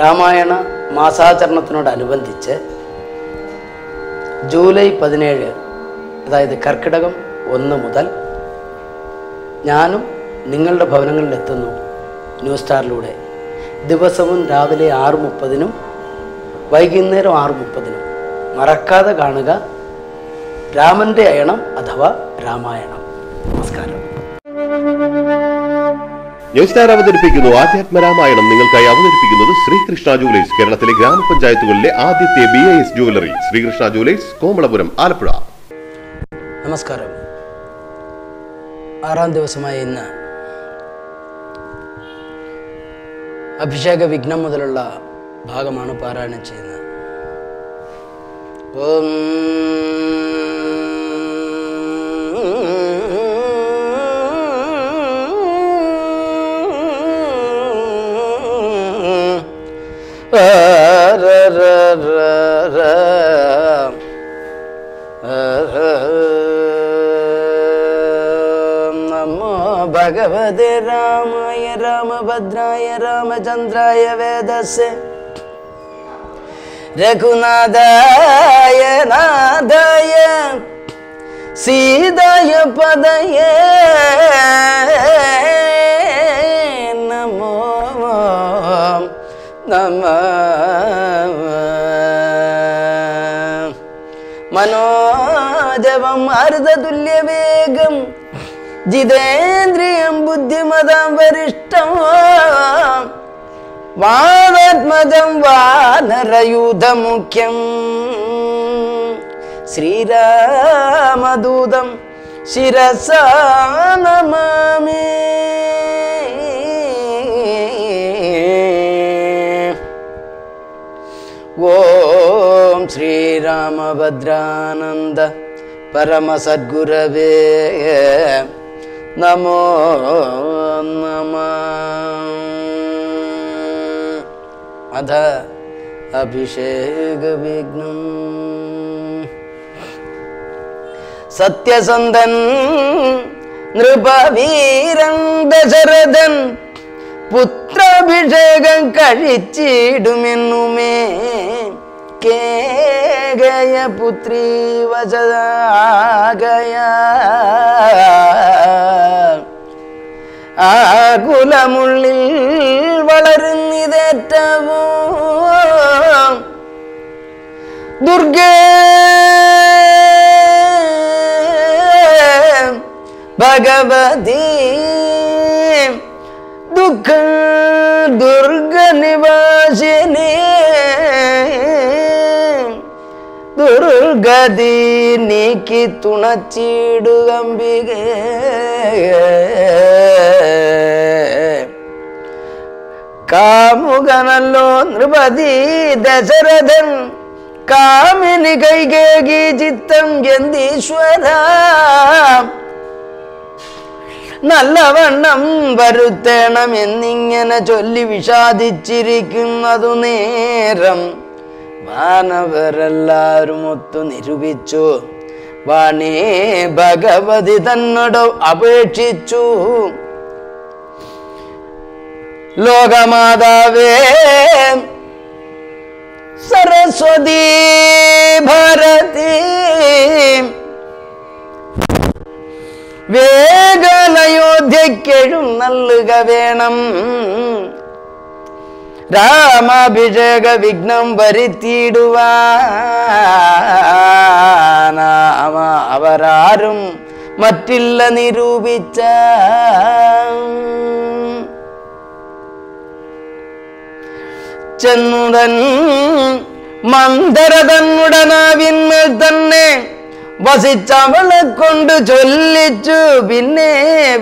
Ramayana മാസാചരണത്തിനോടനുബന്ധിച്ച് July പതിനേഴ് അതായത് കർക്കിടകം ഒന്ന് മുതൽ ഞാനും നിങ്ങളുടെ ഭവനങ്ങളിൽ എത്തുന്നു ന്യൂസ് സ്റ്റാറിലൂടെ. ദിവസവും രാവിലെ ആറ് മുപ്പതിനും വൈകുന്നേരം ആറ് മുപ്പതിനും മറക്കാതെ കാണുക രാമന്റെ അയണം അഥവാ രാമായണം. നമസ്കാരം. ന്യൂസ് അവതരിപ്പിക്കുന്നു ആധ്യാത്മരാമായണം നിങ്ങൾക്കായി അവതരിപ്പിക്കുന്നത് ശ്രീകൃഷ്ണ ജുവലേഴ്സ് കേരളത്തിലെ ഗ്രാമപഞ്ചായത്തുകളിലെ ആദ്യത്തെ B I S jewellery Sreekrishna jewellers Komalapuram Alappuzha. നമസ്കാരം. ആറാം ദിവസമായ ഇന്ന് അഭിഷേക വിഘ്നം മുതലുള്ള ഭാഗമാണ് പാരായണം ചെയ്യുന്നത്. ഓം ഭഗവതേ രാമായ രാമഭദ്രായ രാമചന്ദ്രായ വേദസ് രഘുനാഥായ നാഥായ സീതായ പദയ നമോ നമ മനോജവം അർദ്ധതുല്യവേഗം जितेन्द्रियं बुद्धिमतं वरिष्ठं वादात्मजं वानरयूधमुख्यं श्रीरामदूतं शिरसा नमामि। ॐ श्रीरामभद्रानन्द श्रीरामभद्रानन्दपरमसद्गुरवे നമോ നമ. അധ അഭിഷേകവിഘ്നം. സത്യസന്ധൻ നൃപവീരൻ ദശരഥൻ പുത്രാഭിഷേകം കഴിച്ചിടുമെന്നുമേ. കേകയ പുത്രി വചതാകയ ആകുലമുള്ളിൽ വളരുന്നിതേറ്റവും. ദുർഗേ ഭഗവതി ദുഃഖ ദുർഗ നിവാസിനി ദുർഗതി നീക്കി തുണച്ചിടുകമ്പിക കാമുകനല്ലോ നൃപതി ദശരഥൻ കാമിനി കൈകേകി ചിത്തം ഗന്ധീശ്വര. നല്ലവണ്ണം വരുത്തണം എന്നിങ്ങനെ ചൊല്ലി വിഷാദിച്ചിരിക്കുന്നതു നേരം. വാനവരെല്ലാവരും ഒത്തു നിരൂപിച്ചു. വാണേ ഭഗവതി തന്നോട് അപേക്ഷിച്ചു. ലോകമാതാവേ സരസ്വതി ഭാരതി വേഗനയോധ്യയ്ക്കെഴും നൽകുക വേണം. രാമാഭിഷേക വിഘ്നം വരുത്തിയിടുവാനാമ അവരാരും മറ്റില്ല നിരൂപിച്ച ചെന്നുതൻ മന്ദരതന്നുടനാവിന്മേൽ തന്നെ വസിച്ചവളെ കൊണ്ട് ചൊല്ലിച്ചു. പിന്നെ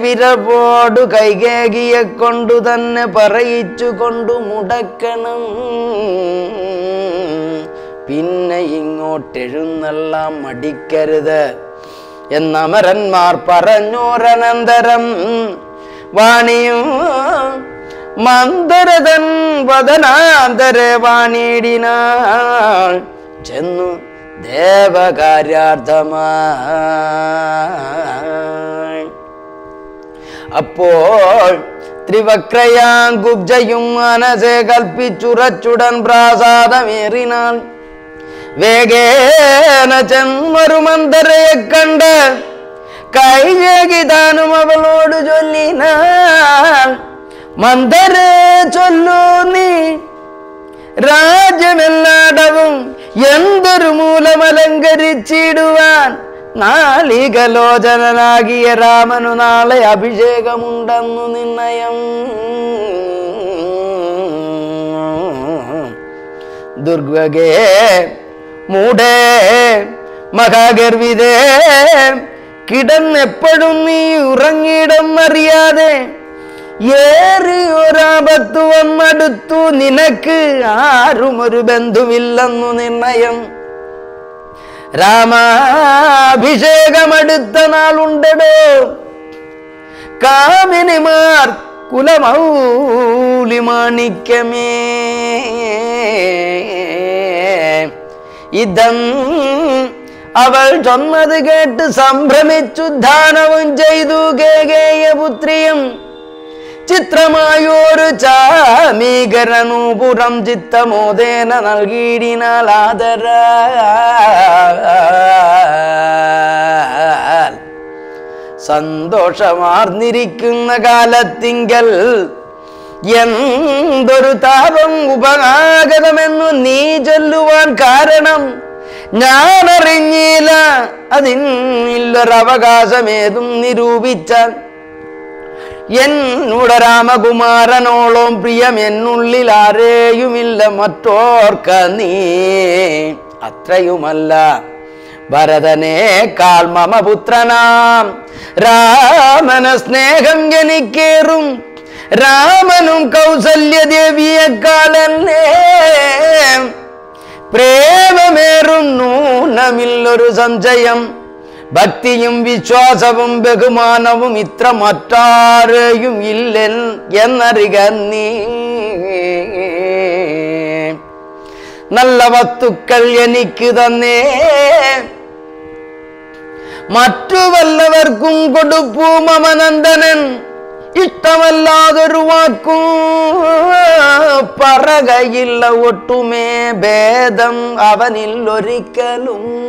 വിരപോടു കൈകേകിയെ കൊണ്ടു തന്നെ പറയിച്ചു കൊണ്ടു മുടക്കണം. പിന്നെ ഇങ്ങോട്ടെഴുന്നള്ളാം മടിക്കരുത് എന്നമരന്മാർ പറഞ്ഞോരനന്തരം വാണിയും മന്ദരതൻ വദനാന്തര വാണിയിടിനാൾ ചെന്നു ദേവകാര്യാർത്ഥമായി അപ്പോൾ ത്രിവക്രയാം കുബ്ജയും മനസെ കൽപ്പിച്ചുറച്ചുടൻ പ്രാസാദമേറിനാൾ വേഗേന ചെന്നൊരു മന്ദരയെ കണ്ട് കൈകേകിതാനും അവളോട് ചൊല്ലിനാൾ മന്ദരെ ചൊല്ലൂ നീ രാജ്യമെല്ലാടവും എന്തൊരു മൂലമലങ്കരിച്ചിടുവാൻ നാളികലോചനാകിയ രാമനു നാളെ അഭിഷേകമുണ്ടെന്നു നിർണയം ദുർഗകേ മൂടേ മഹാഗർവിതേ കിടന്നെപ്പോഴും നീ ഉറങ്ങിയിടം അറിയാതെ ഏറി ഒരാപത്തു വന്നടുത്തു നിനക്ക് ആരും ഒരു ബന്ധുവില്ലെന്നു നിർണയം. രാമാഭിഷേകമടുത്ത നാളുണ്ടടോ. കാമിനിമാർ കുലമൗലി മാണിക്യമേ ഇതം അവൾ ചൊന്നത് കേട്ട് സംഭ്രമിച്ചു ധാനവും ചെയ്തു കേകേയ പുത്രിയും ചിത്രമായൊരു ചാമീകരനൂപുരം ചിത്തമോദേന നൽകിയിടിനാൽ ആദര സന്തോഷമാർന്നിരിക്കുന്ന കാലത്തിങ്കൽ എന്തൊരു താപം ഉപകാഗതമെന്നു നീ ചൊല്ലുവാൻ കാരണം ഞാൻ അറിഞ്ഞില്ല അതിനൊരവകാശമേതും നിരൂപിച്ചാൽ എന്നോട് രാമകുമാരനോളം പ്രിയം എന്നുള്ളിൽ ആരെയുമില്ല മറ്റോർക്ക നീ. അത്രയുമല്ല ഭരതനേക്കാൾ മമ പുത്രനാം രാമന സ്നേഹം എനിക്കേറും. രാമനും കൗസല്യദേവിയെക്കാളല്ലേ പ്രേമമേറും നൂനമില്ലൊരു സംശയം பக்தியும் விசுவாசமும் வெகுமானமும் இத்திரமற்றாரையும் இல்லென் என்னறிக நீ. நல்ல வத்துக்கள் எனக்கு தன்னே. மற்ற வல்லவர்க்கும் கொடுப்போம் அமநந்தனன் இஷ்டமல்லாதொரு வாக்கும் பறகையில் ஒட்டுமே பேதம் அவனில் ஒரிக்கலும்.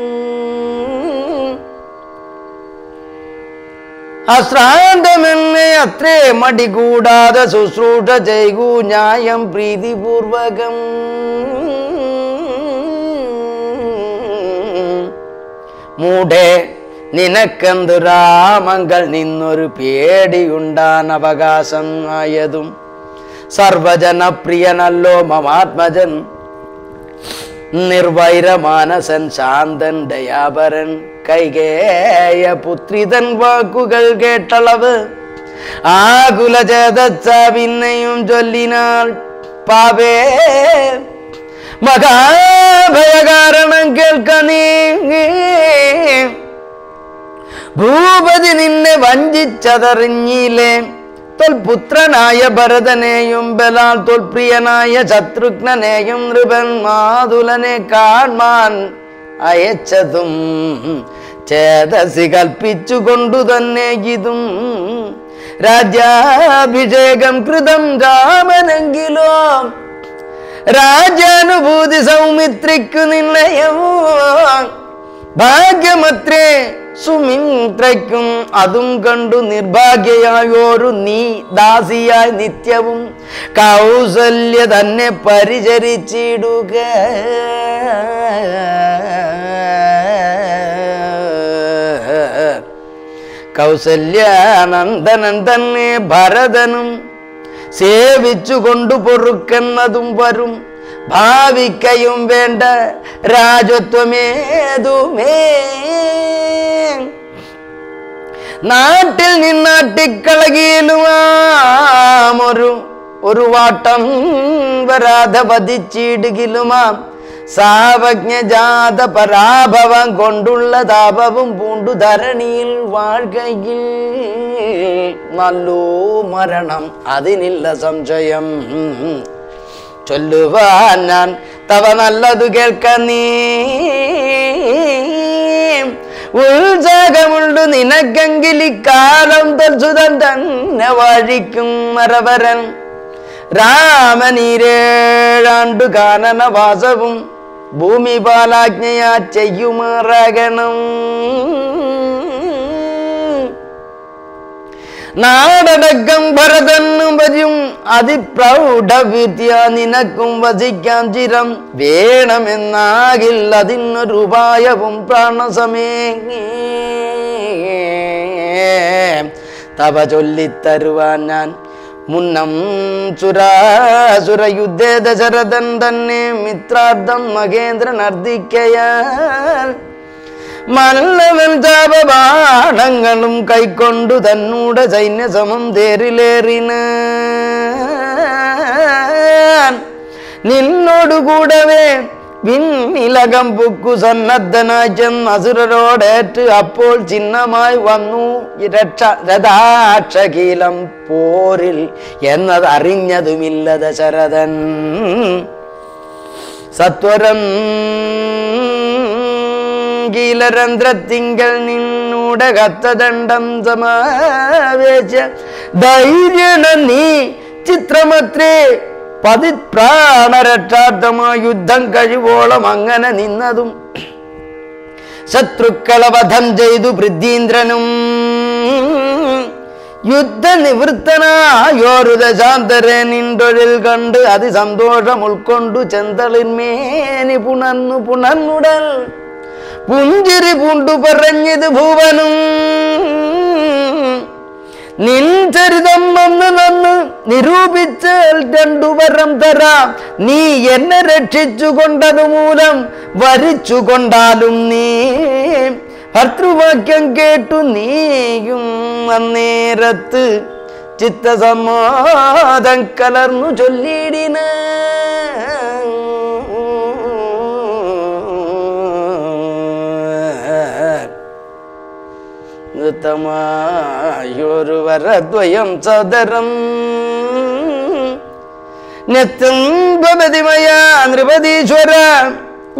അശ്രാന്തമെന്നെ അത്രേ മടി കൂടാതെ ശുശ്രൂഷ ചെയ്യൂ ന്യായം പ്രീതിപൂർവകം. മൂടെ നിനക്കെന്തു രാമങ്ങൾ നിന്നൊരു പേടിയുണ്ടാൻ അവകാശം ആയതും സർവജനപ്രിയനല്ലോ മമാത്മജൻ. നിർവൈരമാനസൻ ശാന്തൻ ദയാപരൻ കൈകേയ പുത്രിതൻ വാക്കുകൾ കേട്ടളവ് ആകുലചേതച്ച പിന്നെയും ചൊല്ലിനാൾ പാപേ മഹാഭയകാരണം കേൾക്ക നീ ഭൂപതി നിന്നെ വഞ്ചിച്ചതറിഞ്ഞില്ലേ തൊൽപുത്രനായ ഭരതനെയും ബലാൽ തൊൽപ്രിയനായ ശത്രുഘ്നനെയും നൃപൻ മാതുലനെ കാണാൻ അയച്ചതും ചേതസി കൽപ്പിച്ചുകൊണ്ടു തന്നെ ഇതും രാജ്യാഭിഷേകം കൃതം രാമനെങ്കിലോ രാജാനുഭൂതി സൗമിത്രിക്കു നിന്നയവോ ഭാഗ്യമത്രേ സുമിത്രയ്ക്കും അതും കണ്ടു നിർഭാഗ്യയായോരു നീ ദാസിയായി നിത്യവും. കൗസല്യ തന്നെ പരിചരിച്ചിടുക. കൗസല്യാനന്ദനൻ തന്നെ ഭരതനും സേവിച്ചു കൊണ്ടു പൊറുക്കുന്നതും വരും. பாவிக்கையும் வேண்ட ராஜத்துவமேதுமே நாட்டில் நின்னாட்டிக்கழகியிலுமாம் ஒரு ஒரு வாட்டம் வராத வதிச்சீடுகிலுமாம் சாவஜாத பராபவம் கொண்டுள்ள தாபவும் பூண்டு தரணியில் வாழ்க்கையில் நல்லோ மரணம் அதினில்ல சஞ்சயம் ചൊല്ലുവാൻ ഞാൻ തവ നല്ലതു കേൾക്ക നീ. ഉത്സാഹമുണ്ട് നിനക്കെങ്കിൽ ഇക്കാലം തൽസുതൻ തന്നെ വഴിക്കും മറവരൻ. രാമനീരേഴാണ്ടു കാനനവാസവും ഭൂമി പാലാജ്ഞയാ ചെയ്യുമാറാകണം. നാടടക്കം ഭരതനും വരും. അതിപ്രൗഢ വിദ്യ നിനക്കും വസിക്കാം ചിരം. വേണമെന്നാകിൽ അതിനൊരു ഉപായവും പ്രാണസമേ തവ ചൊല്ലിത്തരുവാൻ ഞാൻ മുന്നം സുരാസുരയുദ്ധേ ദശരഥൻ തന്നെ മിത്രാർത്ഥം മഹേന്ദ്രൻ അർദ്ധിക്കയാൽ മല്ലവൻ താപബാണങ്ങളും കൈക്കൊണ്ടു തന്നൂടെ സൈന്യസമം തേരിലേറിന. നിന്നോടുകൂടവേ വിണ്ണിലകം പുക്കു സന്നദ്ധനായി ചെന്ന് അസുരരോടേറ്റ് അപ്പോൾ ചിഹ്നമായി വന്നു. രക്ഷ രഥാക്ഷകീലം പോരിൽ എന്നത് അറിഞ്ഞതുമില്ല ദശരഥൻ സത്വരം കീലരന്ധ്രത്തിങ്കൽ നിന്നൂടെ കത്തദണ്ഡം സമാവേശ ധൈര്യണ നീ ചിത്രമത്രേ പതിപ്രാണരക്ഷാർത്ഥമായ യുദ്ധം കഴിവോളം അങ്ങനെ നിന്നതും ശത്രുക്കളെ വധം ചെയ്തു പൃഥ്വീന്ദ്രനും യുദ്ധനിവൃത്തനായോരു ദശാന്തരെ നിൻതൊഴിൽ കണ്ട് അതിസന്തോഷം ഉൾക്കൊണ്ടു ചെന്തളിന്മേനി പുണർന്നു പുണർന്നുടൽ പുഞ്ചിരി പൂണ്ടു പറഞ്ഞത് ഭൂവനും. നിൻ ചരിതം വന്ന് നന്ന് നിരൂപിച്ചാൽ രണ്ടുവരം തരാം. നീ എന്നെ രക്ഷിച്ചു കൊണ്ടതു മൂലം വരിച്ചു കൊണ്ടാലും നീ ഭർത്തൃവാക്യം കേട്ടു നീയും അന്നേരത്ത് ചിത്തസമാതം കലർന്നു ചൊല്ലിടിന. നൃത്തമായൊരു വരദ്വയം സദരം നെത്തുംബതിമയ നൃപതീശ്വര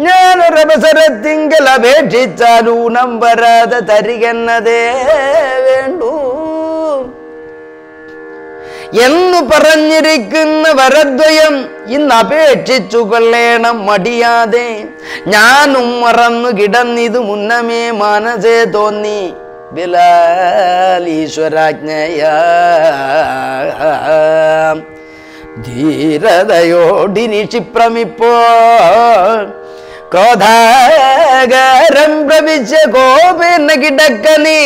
ഞാനൊരവസരത്തിങ്കൽ അപേക്ഷിച്ചാലൂനം വരാതെ തരികന്നതേ വേണ്ടൂ എന്നു പറഞ്ഞിരിക്കുന്ന വരദ്വയം ഇന്ന് അപേക്ഷിച്ചു കൊള്ളേണം മടിയാതെ ഞാനും മറന്നു കിടന്നിതു മുന്നമേ മനസ്സേ തോന്നി ബിലാലീശ്വരാജ്ഞയ ധീരതയോടിനി ക്ഷിപ്രമിപ്പോ ക്രോധാകാരം പ്രവിച്ച കോപേന കിടക്കനി.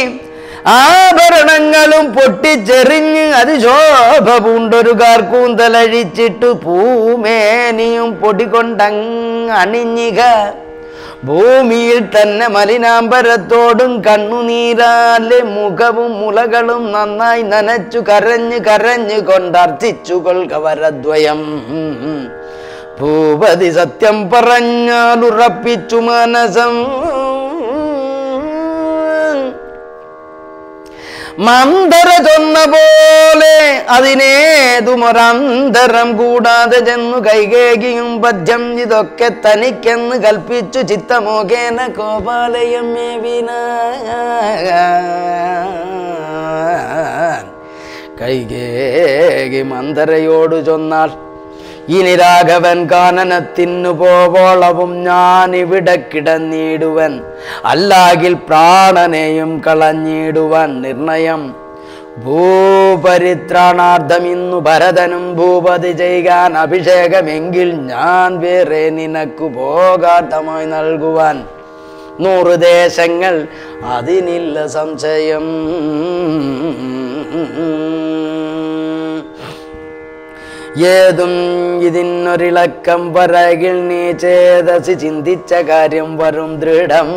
ആഭരണങ്ങളും പൊട്ടിച്ചെറിഞ്ഞ് അതിശോഭ പൂണ്ടൊരു കാർക്കൂന്തലഴിച്ചിട്ടു പൂമേനിയും പൊടികൊണ്ടങ് അണിഞ്ഞിക. ഭൂമിയിൽ തന്നെ മലിനാമ്പരത്തോടും കണ്ണുനീരാലെ മുഖവും മുളകളും നന്നായി നനച്ചു കരഞ്ഞു കരഞ്ഞു കൊണ്ടർത്ഥിച്ചു കൊൽക വരദ്വയം. ഭൂപതി സത്യം പറഞ്ഞാൽ ഉറപ്പിച്ചു മനസം. മന്ദര ചൊന്ന പോലെ അതിനേതുമൊരന്തരം കൂടാതെ ചെന്നു കൈകേകിയും പദ്യം ഇതൊക്കെ തനിക്കെന്ന് കൽപ്പിച്ചു ചിത്തമോകേന ഗോപാലയം മേവിന കൈകേകി മന്ദരയോട് ചൊന്നാൽ ഇനി രാഘവൻ കാനനത്തിനു പോവോളവും ഞാൻ ഇവിടെ കിടന്നിടുവൻ. അല്ലാകിൽ പ്രാണനെയും കളഞ്ഞിടുവാൻ നിർണയം. ഭൂപരിത്രാണാർത്ഥം ഇന്നു ഭരതനും ഭൂപതി ചെയ്യാൻ അഭിഷേകമെങ്കിൽ ഞാൻ വേറെ നിനക്കു ഭോഗാർത്ഥമായി നൽകുവാൻ. നൂറ് ദേശങ്ങൾ അതിനില്ല സംശയം. ഏതും ഇതിനൊരിളക്കം പറകിൽ നീ ചേതസി ചിന്തിച്ച കാര്യം വരും ദൃഢം.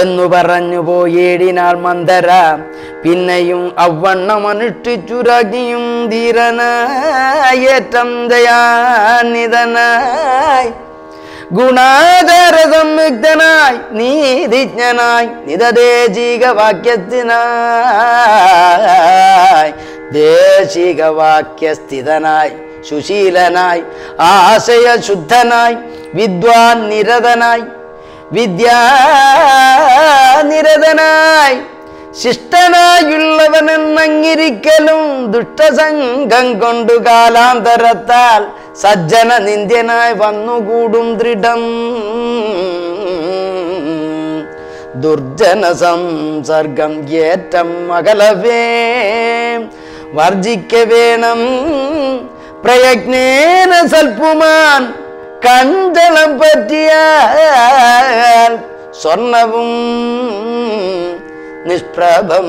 എന്നു പറഞ്ഞു പോയിടിനാൾ മന്ദര. പിന്നെയും അവണ്ണം അനുഷ്ഠിച്ചു രാജ്ഞിയും ധീരനായേറ്റം ദയാനിതനായി. ഗുണാചാര സംയുക്തനായി നീതിജ്ഞനായി നിതദേശിക വാക്യത്തിനായി ദേശിക വാക്യസ്ഥിതനായി സുശീലനായി ആശയശുദ്ധനായി വിദ്വാൻ നിരതനായി വിദ്യാനിരതനായി. ശിഷ്ടനായുള്ളവനെന്നങ്ങിരിക്കലും ദുഷ്ടസംഘം കൊണ്ടു കാലാന്തരത്താൽ സജ്ജന നിന്ദ്യനായി വന്നുകൂടും ദൃഢം. ദുർജന സംസർഗം ഏറ്റം അകലവേ. വർജിക്ക വേണം പ്രയജ്ഞേന സൽപ്പുമാൻ കഞ്ചളം പറ്റിയാൽ സ്വർണവും നിഷ്പ്രഭം.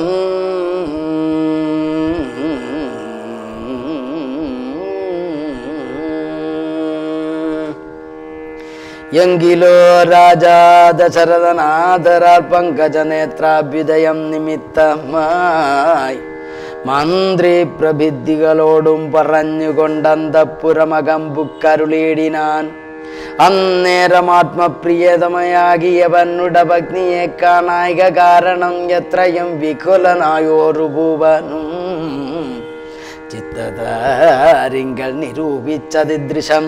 എങ്കിലോ രാജാ ദശരഥനാദരാൽ പങ്കജനേത്രാഭ്യുദയം നിമിത്തമായി മന്ത്രി പ്രഭിദ്ധികളോടും പറഞ്ഞുകൊണ്ടന്തപ്പുരമകം ബുക്കരുളീടിനാൻ അന്നേരം ആത്മപ്രിയതമയാകിയവനുട ഭഗ്നിയെ കാണായിക കാരണം എത്രയും വികുലനായോരു ഭൂവനും ചിത്തതാരിങ്കൾ നിരൂപിച്ചതിദൃശം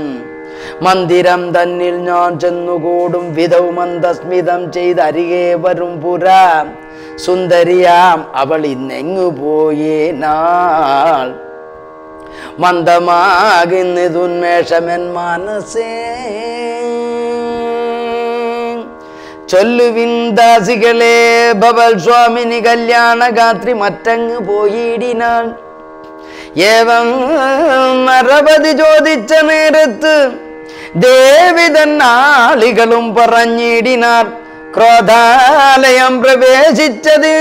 മന്ദിരം തന്നിൽ ഞാൻ ചെന്നുകൂടും വിധവും മന്ദസ്മിതം ചെയ്ത് അരികെ വരും പുരാ. സുന്ദരിയാം അവൾ ഇന്നെങ്ങു പോയേ നാൾ. മന്ദമാകുന്നതുന്മേഷമെൻ മനസ്സേ ചൊല്ലുവിൻ ദാസികളെ ഭവൽ സ്വാമിനി കല്യാണ ഗാത്രി മറ്റങ്ങ് പോയിടിനാൾ. ഏവം നരപതി ചോദിച്ച നേരത്ത് ദേവി തന്നാളികളും പറഞ്ഞിടിനാർ. ക്രോധാലയം പ്രവേശിച്ചത്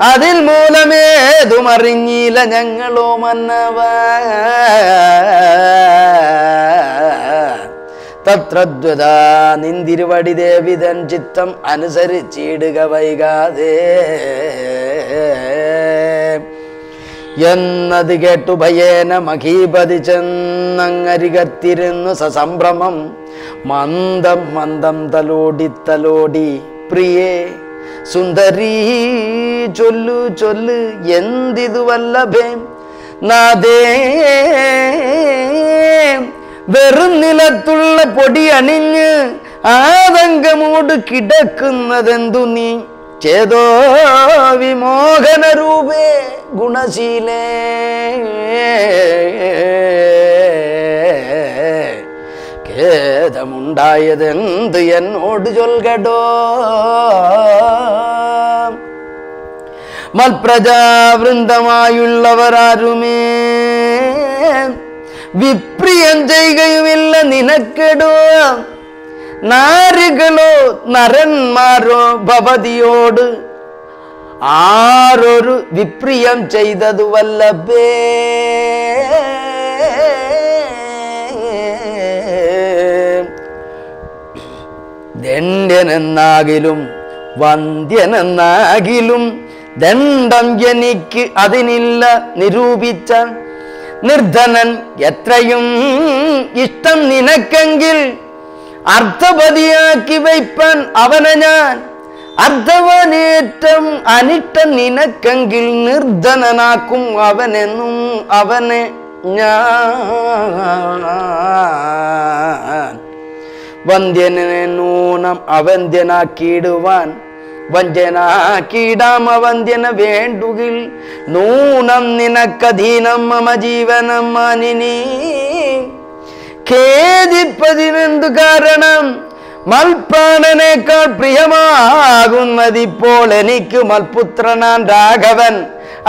അതിൽ മൂലമേതും അറിഞ്ഞില്ല ഞങ്ങളോ മന്നവ. തത്രദ്വതാ നിന്തിരുവടി ദേവിതൻ ചിത്തം അനുസരിച്ചിടുക വൈകാതെ. എന്നത് കേട്ടു ഭയേന മഹീപതി ചെന്നങ്ങരികത്തിരുന്നു സസംഭ്രമം. മന്ദം മന്ദം തലോടി തലോടി പ്രിയേ സുന്ദരീ ചൊല്ലു ചൊല്ല് എന്തിതു വല്ലഭേ? നാദേ വെറും നിലത്തുള്ള പൊടി അണിഞ്ഞ് ആതങ്കമോട് കിടക്കുന്നതെന്തു നീ? ചേതോ വിമോഹന രൂപേ ഗുണശീലേ. ഖേദമുണ്ടായതെന്ത് എന്നോട് ചൊൽകടോ. മൽപ്രജാവൃന്ദമായുള്ളവരാരുമേ. വിപ്രിയം ചെയ്യുകയുമില്ല നിനക്കെടോ. നാരുകളോ നരന്മാരോ ഭവതിയോട് ആരൊരു വിപ്രിയം ചെയ്തതു വല്ലഭേ ദണ്ഡ്യനെന്നാകിലും വന്ധ്യനെന്നാകിലും ദണ്ഡം എനിക്ക് അതിനില്ല നിരൂപിച്ച നിർധനൻ എത്രയും ഇഷ്ടം നിനക്കെങ്കിൽ അർത്ഥപതിയാക്കി വയ്പ്പാൻ അവനെ ഞാൻ. അർദ്ധവനേറ്റം അനിട്ട നിനക്കെങ്കിൽ നിർധനനാക്കും അവനെന്നും അവനെ ഞാൻ. വന്ധ്യനെ നൂനം അവന്ധ്യനാക്കിയിടുവാൻ വഞ്ചനാക്കിയിടാം അവന്ധ്യന വേണ്ടുകിൽ. നൂനം നിനക്കധീനം മമ ജീവനം മാനിനി. ഖേദിപ്പതിനെന്തു കാരണം മൽപ്രാണനേക്കാൾ പ്രിയമാകുന്നതിപ്പോൾ എനിക്ക് മൽപുത്രനാൻ രാഘവൻ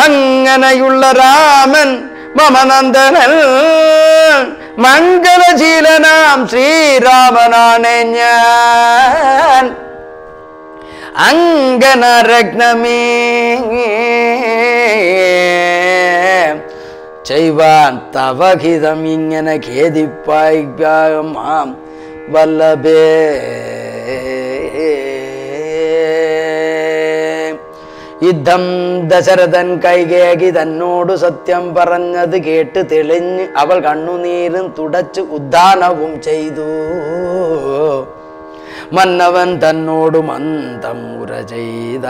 അങ്ങനെയുള്ള രാമൻ മമനന്ദനൻ മംഗളശീലനാം ശ്രീരാമനാണ് ഞാൻ അങ്കനരത്നമേ ചെയ്വാൻ തവഹിതം ഇങ്ങനെ ഖേദിപ്പായി മാം വല്ലഭേ യുദ്ധം ദശരഥൻ കൈകേകി തന്നോട് സത്യം പറഞ്ഞത് കേട്ട് തെളിഞ്ഞ് അവൾ കണ്ണുനീരും തുടച്ച് ഉദ്ധാനവും ചെയ്തു മന്നവൻ തന്നോട് മന്ദം ഉര ചെയ്ത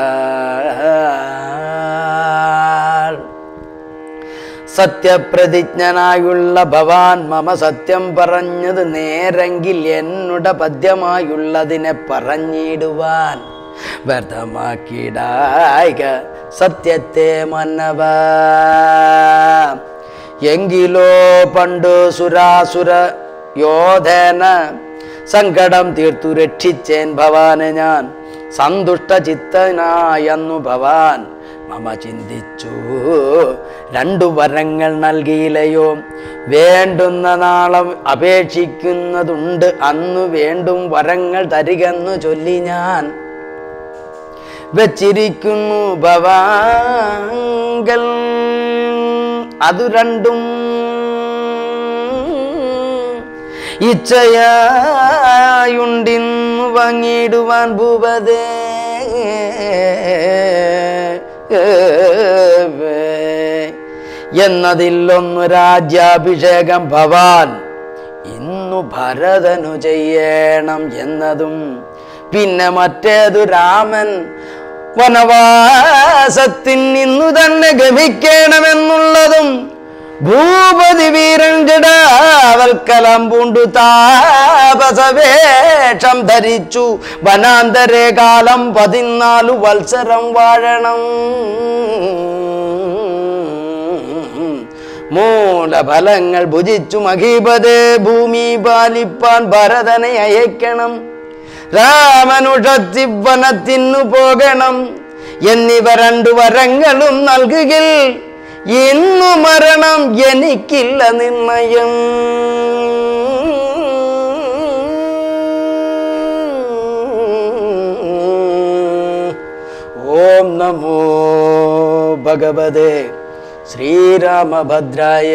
സത്യപ്രതിജ്ഞനായുള്ള ഭവാൻ മമ സത്യം പറഞ്ഞത് നേരെങ്കിൽ എന്നുട പദ്യമായുള്ളതിനെ പറഞ്ഞിടുവാൻ വ്യർത്ഥമാക്കിടായിക സത്യത്തെ മന്നവ. എങ്കിലോ പണ്ടു സുരാസുര യോധന സങ്കടം തീർത്തു രക്ഷിച്ചേൻ ഭവാന് ഞാൻ. സന്തുഷ്ട ചിത്തനായെന്നു ഭവാൻ മമ ചിന്തിച്ചു. രണ്ടു വരങ്ങൾ നൽകിയില്ലയോ? വേണ്ടുന്ന നാളം അപേക്ഷിക്കുന്നതുണ്ട്. അന്നു വേണ്ടും വരങ്ങൾ തരികെന്നു ചൊല്ലി ഞാൻ. വച്ചിരിക്കുന്നു ഭവാങ്കൽ. അതു രണ്ടും ഇച്ഛയായുണ്ടിന്നു വാങ്ങിയിടുവാൻ ഭൂപതേ. എന്നതിലൊന്നു രാജ്യാഭിഷേകം ഭവാൻ. ഇന്നു ഭരതനു ചെയ്യണം എന്നതും. പിന്നെ മറ്റേതു രാമൻ വനവാസത്തിൽ നിന്നു തന്നെ ഗമിക്കണമെന്നുള്ളതും. ഭൂപതി വീരൻ ജഡാവൽക്കലം പൂണ്ടു താപസവേഷം ധരിച്ചു വനാന്തരേ കാലം പതിനാലു വത്സരം വാഴണം മൂലഫലങ്ങൾ ഭുജിച്ചു മഹീപതേ ഭൂമി പാലിപ്പാൻ ഭരതനെ അയക്കണം രാമനുഷത്തിവനത്തിനു പോകണം എന്നിവ രണ്ടു വരങ്ങളും നൽകുകിൽ ഇന്നു മരണം എനിക്കില്ല നിർണയം ഓം നമോ ഭഗവതേ. ശ്രീരാമഭദ്രായ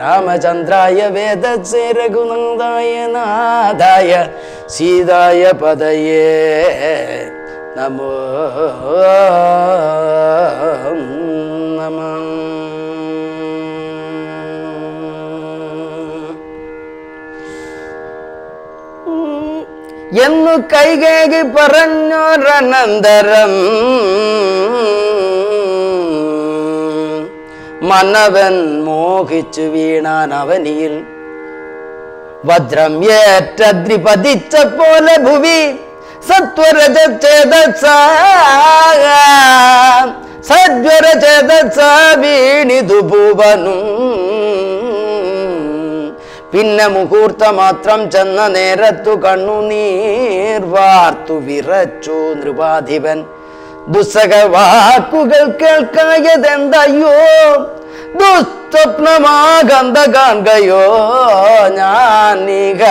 രാമചന്ദ്രായ വേദസേ രഘുനന്ദായ നാഥായ സീതായ പദയേ നമോ നമ. എന്നു കൈകേകി പറഞ്ഞോരനന്തരം മനവൻ മോഹിച്ചു വീണാൻ അവനിയിൽ വജ്രം ഏറ്റദ്രി പതിച്ച പോലെ ഭുവി സത്വരചേതസ സജ്വരചേതസ വീണിതു ഭുവനും പിന്നെ മുഹൂർത്ത മാത്രം ചെന്ന നേരത്തു കണ്ണുനീർ വാർത്തു വിറച്ചു നൃപാധിപൻ. ദുസ്സഹ വാക്കുകൾ കേൾക്കായതെന്തയ്യോ? ദുസ്വപ്നമാകന്ത കാണുകയോ ഞാൻ നീക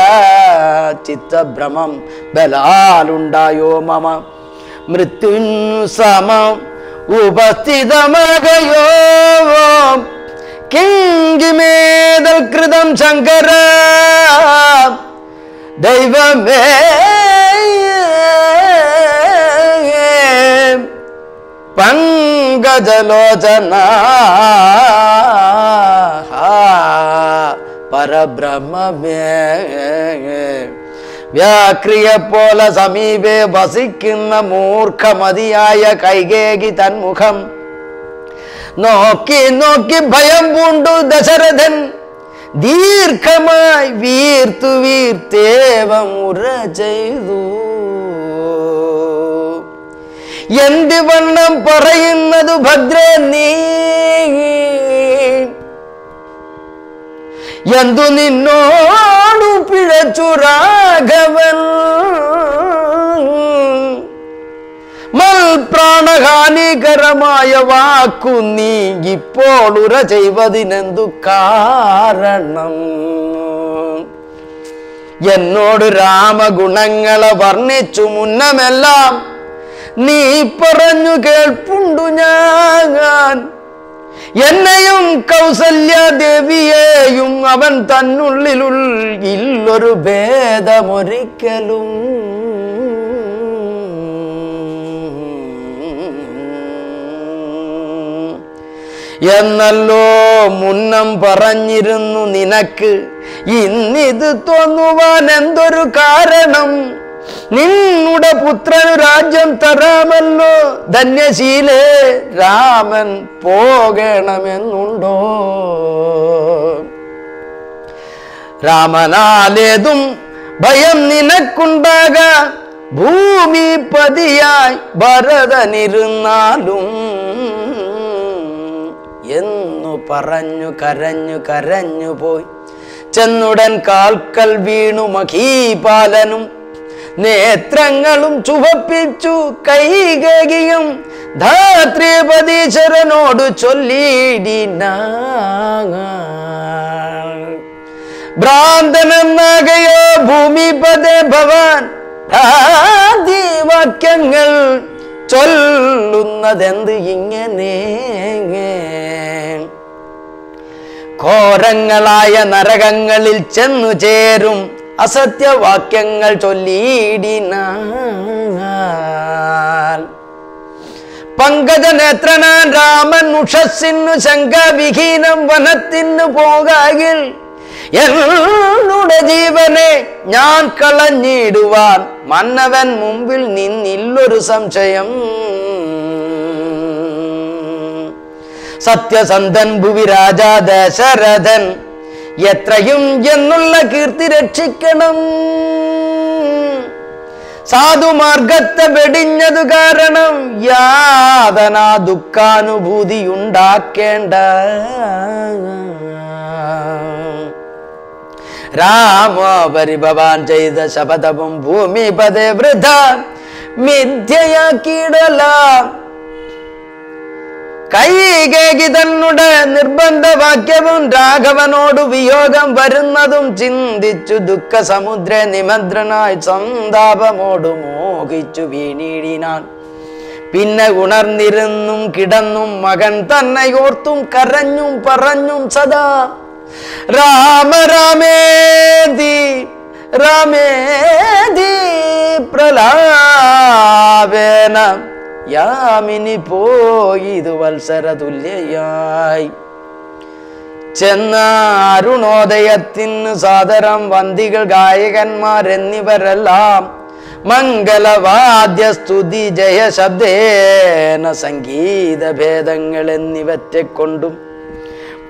ചിത്തഭ്രമം ബലാലുണ്ടായോ മമ? മൃത്യു സമം ഉപസ്ഥിതമാകയോ? கிங்கிமேதல் கிருதம் சங்கர தெய்வமே. பங்கஜலோச்சனா பரபிரம்மே. வியாக்கிரிய போல சமீபே வசிக்கின்ற மூர்க்கமதியாய கைகேகி தன்முகம். തന്മുഖം നോക്കി നോക്കി ഭയം പൂണ്ടു ദശരഥൻ. ദീർഘമായി വീർത്തു വീർത്തേവം ഉറ ചെയ്തു. എന്ത് വണ്ണം പറയുന്നതു ഭദ്രേ നീ? എന്തു നിന്നോടു പിഴച്ചു രാഘവൻ? മൽപ്രാണഹാനികരമായ വാക്കു നീ ഇപ്പോൾ ഉര ചെയ്വതിനെന്തു കാരണം? എന്നോട് രാമഗുണങ്ങളെ വർണിച്ചു മുന്നമെല്ലാം നീ പറഞ്ഞു കേൾപ്പുണ്ടു ഞാൻ. എന്നെയും കൗസല്യദേവിയെയും അവൻ തന്നുള്ളിലുള്ളിൽ ഇല്ലൊരു ഭേദമൊരിക്കലും. എന്നല്ലോ മുന്നം പറഞ്ഞിരുന്നു നിനക്ക്. ഇന്നിത് തോന്നുവാൻ എന്തൊരു കാരണം? നിന്നുടെ പുത്രന് രാജ്യം തരാമല്ലോ. ധന്യശീലേ രാമൻ പോകണമെന്നുണ്ടോ? രാമനാലേതും ഭയം നിനക്കുണ്ടാക. ഭൂമി പതിയായി ഭരതനിരുന്നാലും എന്നു പറഞ്ഞു കരഞ്ഞു കരഞ്ഞു പോയി. ചെന്നുടൻ കാൽക്കൽ വീണു മഹീപാലനും. നേത്രങ്ങളും ചുവപ്പിച്ചു കൈകകിയും. ധാത്രിപതീശ്വരനോട് ചൊല്ലിയിടിന ഭ്രാന്തനെന്നാകയോ ഭൂമിപദേ ഭവാൻ. വാക്യങ്ങൾ ചൊല്ലുന്നതെന്ത് ഇങ്ങനെ ഘോരങ്ങളായ നരകങ്ങളിൽ ചെന്നു ചേരും. അസത്യവാക്യങ്ങൾ ചൊല്ലിയിടിനാൽ പങ്കജനേത്രനാൻ രാമൻ ഉഷസ്സിനു ശങ്കവിഹീനം വനത്തിനു പോകാകിൽ എന്നുടെ ജീവനെ ഞാൻ കളഞ്ഞിടുവാൻ മന്നവൻ മുമ്പിൽ നിന്നില്ലൊരു സംശയം. സത്യസന്ധൻ ഭുവി രാജാ ദശരഥൻ എത്രയും എന്നുള്ള കീർത്തി രക്ഷിക്കണം. സാധുമാർഗത്തെ വെടിഞ്ഞതു കാരണം യാതനാ ദുഃഖാനുഭൂതി ഉണ്ടാക്കേണ്ട രാമ പരിഭവാൻ ചെയ്ത ശപഥവും ഭൂമിപദേ വൃഥ. മിഥ്യയാക്കിയിടലാം. കൈകേകി നിർബന്ധവാക്യവും നിർബന്ധ വാക്യവും രാഘവനോട് വിയോഗം വരുന്നതും ചിന്തിച്ചു ദുഃഖ സമുദ്ര നിമന്ത്രനായി സന്താപമോട് മോഹിച്ചു വീണിടിനാൻ. പിന്നെ ഉണർന്നിരുന്നും കിടന്നും മകൻ തന്നെ ഓർത്തും കരഞ്ഞും പറഞ്ഞും സദാ രാമ രാമേതി രാമേതി പ്രലാപേന. യാമിനി പോയിതു വത്സര തുല്യയായി ചെന്ന അരുണോദയത്തിന് സാദരം വന്തികൾ ഗായകന്മാർ എന്നിവരെല്ലാം മംഗളവാദ്യ സ്തുതി ജയശബ്ദേന സംഗീത ഭേദങ്ങൾ എന്നിവറ്റെ കൊണ്ടും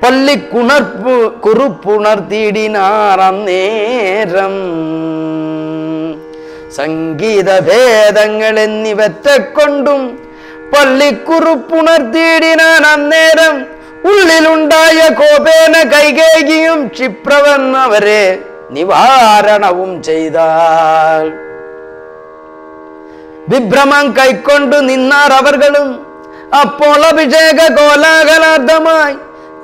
പള്ളിക്കുണർപ്പ് കുറുപ്പുണർത്തിയിടിനാർ അന്നേരം സംഗീത ഭേദങ്ങൾ എന്നിവറ്റെ കൊണ്ടും പള്ളിക്കുറുപ്പുണർത്തിയിടിനാൻ അന്നേരം ഉള്ളിലുണ്ടായ കോപേന കൈകേകിയും ക്ഷിപ്രവന്നവരെ നിവാരണവും ചെയ്താൽ. വിഭ്രമം കൈക്കൊണ്ടു നിന്നാർ അവർകളും അപ്പോൾ അഭിഷേക കോലാഹലാർത്ഥമായി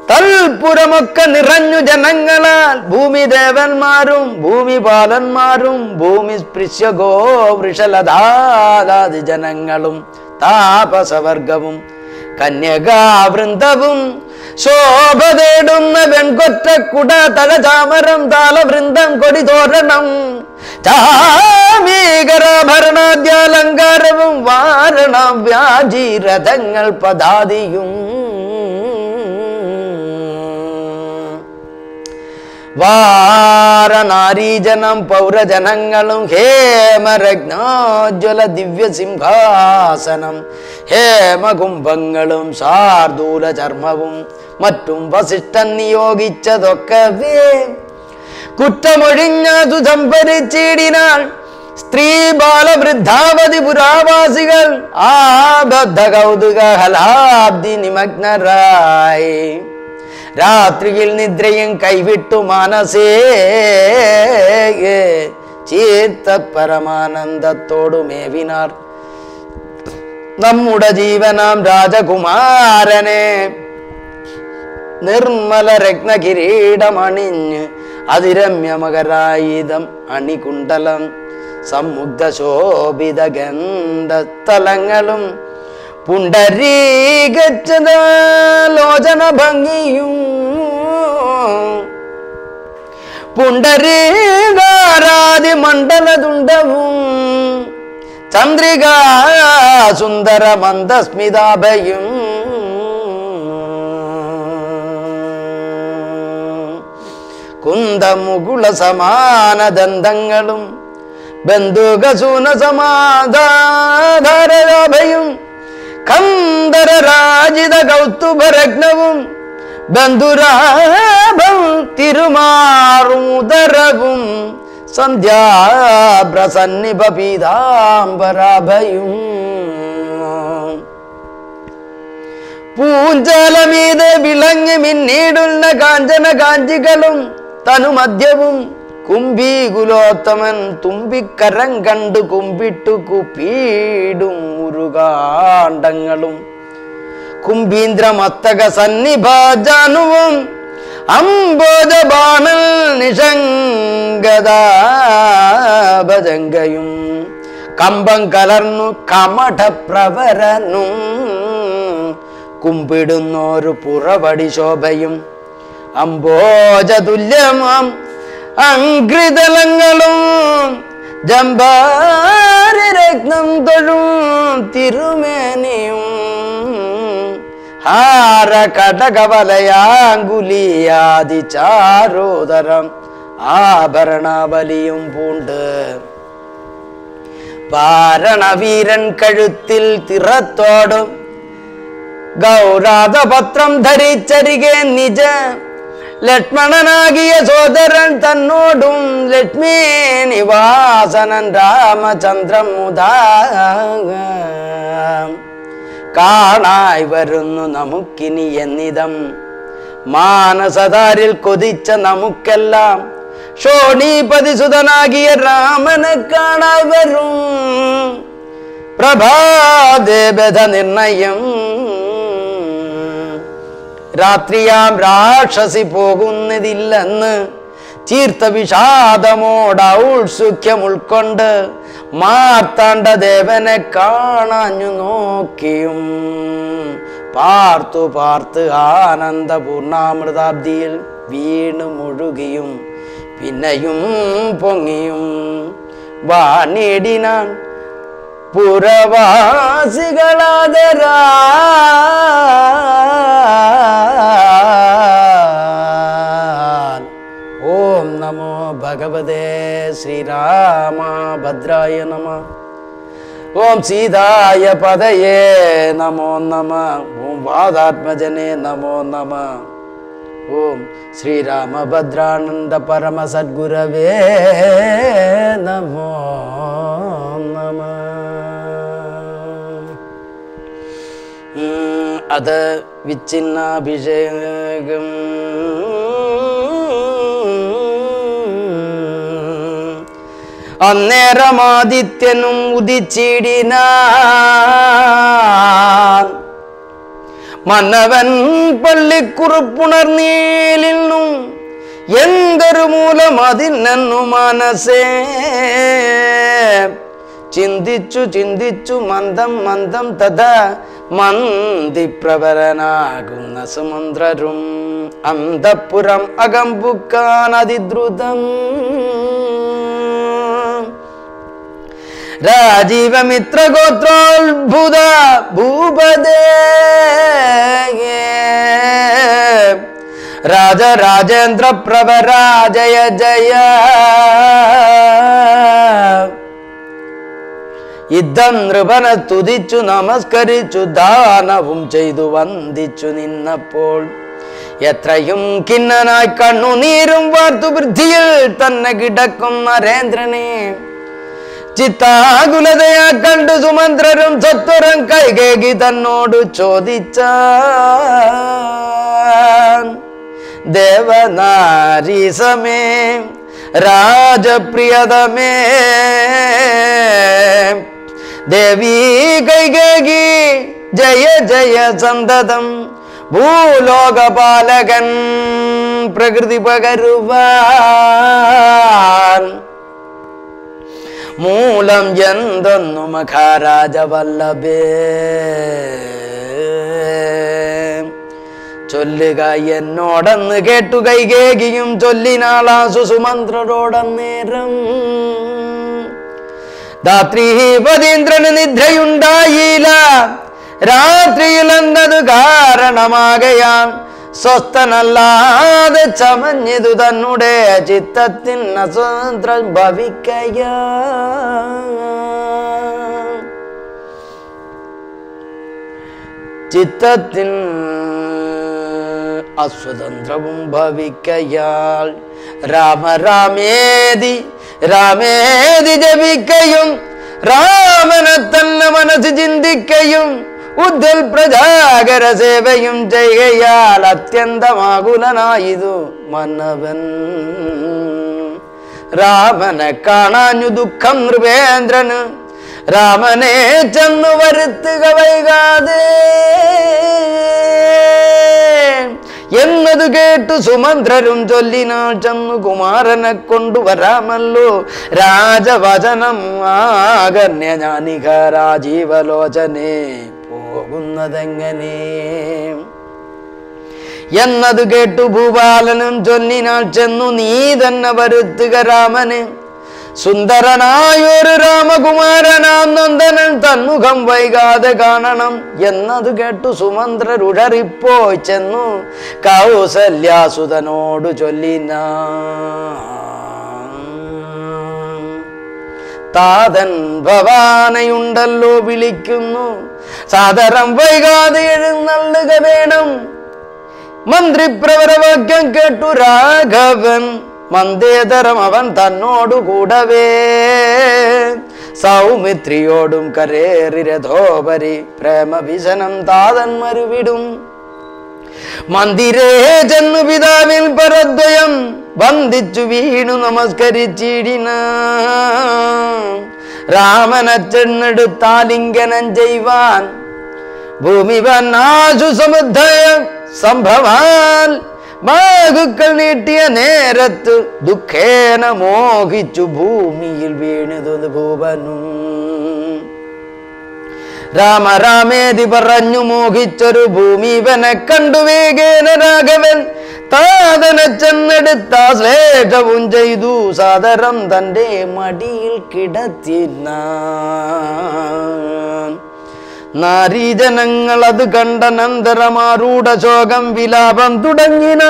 തൽപുരമൊക്കെ നിറഞ്ഞു ജനങ്ങളാൽ ഭൂമി ദേവന്മാരും ഭൂമി ബാലന്മാരും ഭൂമി സ്പൃശ്യഗോ വൃഷലതാദാദി ജനങ്ങളും താപസവർഗവും കന്യകാവൃന്ദവും ശോഭ തേടുന്ന വെൺകൊറ്റ കുട തലചാമരം താളവൃന്ദം കൊടി തോരണം ചാമീകരാഭരണാദ്യാലങ്കാരവും വാരണ വ്യാജീരഥങ്ങൾ പദാതിയും വാരണാരീജനം പൗരജനങ്ങളും ഹേമരജ്ഞോജ്വല ദിവ്യ സിംഹാസനം ഹേമകുംഭങ്ങളും ശാർദൂല ചർമ്മവും മറ്റും വസിഷ്ഠൻ നിയോഗിച്ചതൊക്കവേ കുറ്റമൊഴിഞ്ഞതു സംഭരിച്ചിടിനാൾ സ്ത്രീ ബാലവൃദ്ധാവധി പുരാവാസികൾ ആബദ്ധ കൗതുക ഹലാബ്ദി നിമഗ്നരായി രാത്രിയിൽ നിദ്രയും കൈവിട്ടു മാനസേ ചീത്ത പരമാനന്ദത്തോടു മേവിനാർ നമ്മുടെ ജീവനാം രാജകുമാരനെ നിർമ്മല രത്നകിരീടമണിഞ്ഞ് അതിരമ്യമകരായുധം അണികുണ്ടലം സമുഗ്ധ ശോഭിത ഗന്ധസ്ഥലങ്ങളും പുണ്ടരീകച്ചതലോചന ഭംഗിയും പുണ്ടരീകാരാതി മണ്ഡലതുണ്ടവും ചന്ദ്രിക സുന്ദര മന്ദസ്മിതാഭയും കുന്തമുകുള സമാന ദന്തങ്ങളും ബന്ധുകസൂന സമാധാരഭയും കന്ദരരാജിത കൗതുഭരഗ്നവും ബന്ധുരാഭം തിരുമാറുദരവും സന്ധ്യാബ്രസന്നിപ പീതാംബരാഭയും പൂഞ്ചാലമീത് വിളങ്ങി മിന്നീടുന്ന കാഞ്ചന കാഞ്ചികളും തനുമദ്യവും കുംഭീകുലോത്തമൻ തുമ്പിക്കരം കണ്ടു കുമ്പിട്ടു കുപ്പീടും മുരുകാണ്ടങ്ങളും കുംഭീന്ദ്രമത്തക സന്നിഭാജാനുവും അമ്പോജബാണൽ നിഷംഗതാഭജങ്കയും കമ്പം കലർന്നു കമഠപ്രവരനും കുമ്പിടുന്നോരു പുറവടി ശോഭയും. അംബോജതുല്യമാം അങ്കൃതലങ്ങളും ജംബാരരത്നം രത്നം തൊഴും തിരുമേനിയും. ഹാര കടകവലയാങ്കുലിയാതി ചാരോദരം ആഭരണബലിയും പൂണ്ട്. പാരണവീരൻ കഴുത്തിൽ തിറത്തോടും ഗൗരാതപത്രം ധരിച്ചരികെ നിജ ലക്ഷ്മണനാകിയ സോദരൻ തന്നോടും ലക്ഷ്മി നിവാസനൻ രാമചന്ദ്രൻ മുതാ കാണായി വരുന്നു നമുക്കിനി എന്നിതം. മാനസതാരിൽ കൊതിച്ച നമുക്കെല്ലാം. ഷോണീപതിസുതനാകിയ രാമനെ കാണാൻ വരും. പ്രഭാദേവത നിർണയം രാത്രിയാം രാക്ഷസി പോകുന്നതില്ലെന്ന് ചീർത്ത വിഷാദമോട ഔത്സുഖ്യം ഉൾക്കൊണ്ട് മാർത്താണ്ട ദേവനെ കാണാഞ്ഞു നോക്കിയും. പാർത്തു പാർത്ത് ആനന്ദ പൂർണാമൃതാബ്ദിയിൽ വീണു മുഴുകിയും പിന്നെയും പൊങ്ങിയും. വാണിടിനാൻ പുരവാസികളാദരാ ഓം നമോ ഭഗവതേ ശ്രീരാമഭദ്രായ നമ ഓം സീതായ പദയേ നമോ നമ ഓം വാദാത്മജനെ നമോ നമ ഓം ശ്രീരാമഭദ്രാനന്ദ പരമ സദ്ഗുരവേ നമോ. നമ അത് വിച്ഛിന്നാഭിഷേകം. അന്നേരമാദിത്യനും ഉദിച്ചിടിന. മന്നവൻ പള്ളിക്കുറുപ്പുണർന്നീലിന്നും എന്തൊരു മൂലം അതിനു മനസ്സേ ചിന്തിച്ചു ചിന്തിച്ചു മന്ദം മന്ദം തഥ മന്ദിപ്രവരനാകുന്ന സുമന്ത്രരും അന്തപ്പുരം അകമ്പുക്കാൻ അതിദ്രുതം രാജീവമിത്രഗോത്രോത്ഭുത ഭൂപദേ രാജരാജേന്ദ്ര പ്രഭരാജയ ജയ ജയ. യുദ്ധം നൃപന തുതിച്ചു നമസ്കരിച്ചു ദാനവും ചെയ്തു വന്ദിച്ചു നിന്നപ്പോൾ എത്രയും കിന്നനായി കണ്ണുനീരും വാർത്തു വൃദ്ധിയിൽ തന്നെ കിടക്കും നരേന്ദ്രനെ. ചിത്താകുലതയാ കണ്ടു സുമന്ത്രരും സത്വരം കൈകേകി തന്നോട് ചോദിച്ച ദേവനാരീസമേ രാജപ്രിയതമേ ദേവീ കൈകേകി ജയ ജയ സന്തതം ഭൂലോകപാലകൻ പ്രകൃതി പകരുവാൻ മൂലം എന്തൊന്നു മഹാരാജവല്ലഭേ? ചൊല്ലുക എന്നോടന്ന് കേട്ടു കൈകേകിയും ചൊല്ലിനാളാ സുസുമന്ത്രരോടന്നേരം ധാത്രീപതീന്ദ്രന് നിദ്രയുണ്ടായില്ല. രാത്രിയിൽ എന്നത് കാരണമാകയാൽ സ്വസ്ഥനല്ലാതെ ചമഞ്ഞതു തന്നെ ചിത്തത്തിൻ അസ്വതന്ത്രം ഭവിക്കയ. ചിത്തത്തിൻ അസ്വതന്ത്രവും ഭവിക്കയാൾ. രാമരാമേതി രാമേതി ജപിക്കയും രാമനെ തന്നെ മനസ്സ് ചിന്തിക്കയും ഉദ്ധൽ പ്രജാകര സേവയും ചെയ്യയാൽ അത്യന്തമാകുലനായിതു മന്നവൻ. രാമനെ കാണാഞ്ഞു ദുഃഖം നൃപേന്ദ്രന് രാമനെ ചെന്നു വരുത്തുക വൈകാതെ. എന്നത് കേട്ടു സുമന്ത്രരും ചൊല്ലിനാൾ ചെന്നു കുമാരനെ കൊണ്ടുവരാമല്ലോ രാജവചനം ആകർണ്യ ഞാനിക രാജീവലോചനെ. പോകുന്നതെങ്ങനെ? എന്നത് കേട്ടു ഭൂപാലനും ചൊല്ലിനാൾ ചെന്നു നീ തന്നെ വരുത്തുക രാമന്. സുന്ദരനായൊരു രാമകുമാരനാം നന്ദനൻ തന്മുഖം വൈകാതെ കാണണം. എന്നത് കേട്ടു സുമന്ത്രരുടറിപ്പോയി ചെന്നു കൗസല്യാസുതനോട് ചൊല്ലിന. താതൻ ഭവാനയുണ്ടല്ലോ വിളിക്കുന്നു സാദരം വൈകാതെ എഴുന്നള്ളുക വേണം മന്ത്രിപ്രവരവാക്യം കേട്ടു രാഘവൻ മന്ദേതരം അവൻ തന്നോടു കൂടവേ സൗമിത്രിയോടും കരേറി രഥോപരി പ്രേമവിശനം താതൻ മരുവിടും മന്ദിരേ ചെന്നു പിതാവിൽ പരദ്വയം വന്ദിച്ചു വീണു നമസ്കരിച്ചിടിന. രാമനച്ചെന്നെടുത്താലിംഗനം ചെയ്യുവാൻ ഭൂമിവൻ ആശു സമുദ്ധയം സംഭവാൽ ബാഹുക്കൾ നീട്ടിയ നേരത്ത് ദുഃഖേന മോഹിച്ചു ഭൂമിയിൽ വീണതു ഭൂപനും രാമരാമേതി പറഞ്ഞു മോഹിച്ചൊരു ഭൂമിവനെ കണ്ടു വേഗേന രാഘവൻ. താതനെ ചെന്നെടുത്ത ശ്ലേഷവും ചെയ്തു സാദരം തന്റെ മടിയിൽ കിടത്തിന ജനങ്ങൾ അത് കണ്ടനന്തരമാരൂഢ ശോകം വിലാപം തുടങ്ങിന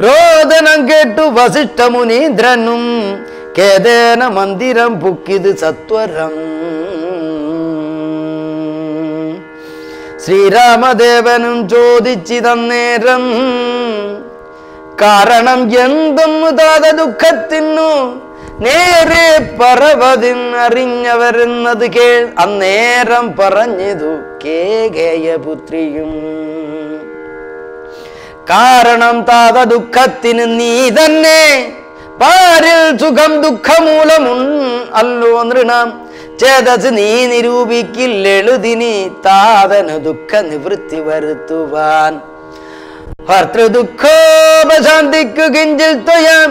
രോദനം കേട്ടു വസിഷ്ഠ മുനീന്ദ്രനും കേതേന മന്ദിരം പുക്കിത് സത്വരം. ശ്രീരാമദേവനും ചോദിച്ചിതന്നേരം കാരണം എന്തും താത ദുഃഖത്തിനു നേരെ പറവതിന്നറിഞ്ഞവരെന്നത് കേ അന്നേരം പറഞ്ഞതു കേകേയപുത്രിയും കാരണം താത ദുഃഖത്തിന് നീ തന്നെ പാരിൽ സുഖം ദുഃഖമൂലമുൺ അല്ലോ നൃണം ചേതസ് നീ നിരൂപിക്കില്ലെഴുതിനി താതന ദുഃഖ നിവൃത്തി വരുത്തുവാൻ. ഭർത്തൃദുഃഖോപശാന്തിക്കു കിഞ്ചിൽ ത്വയം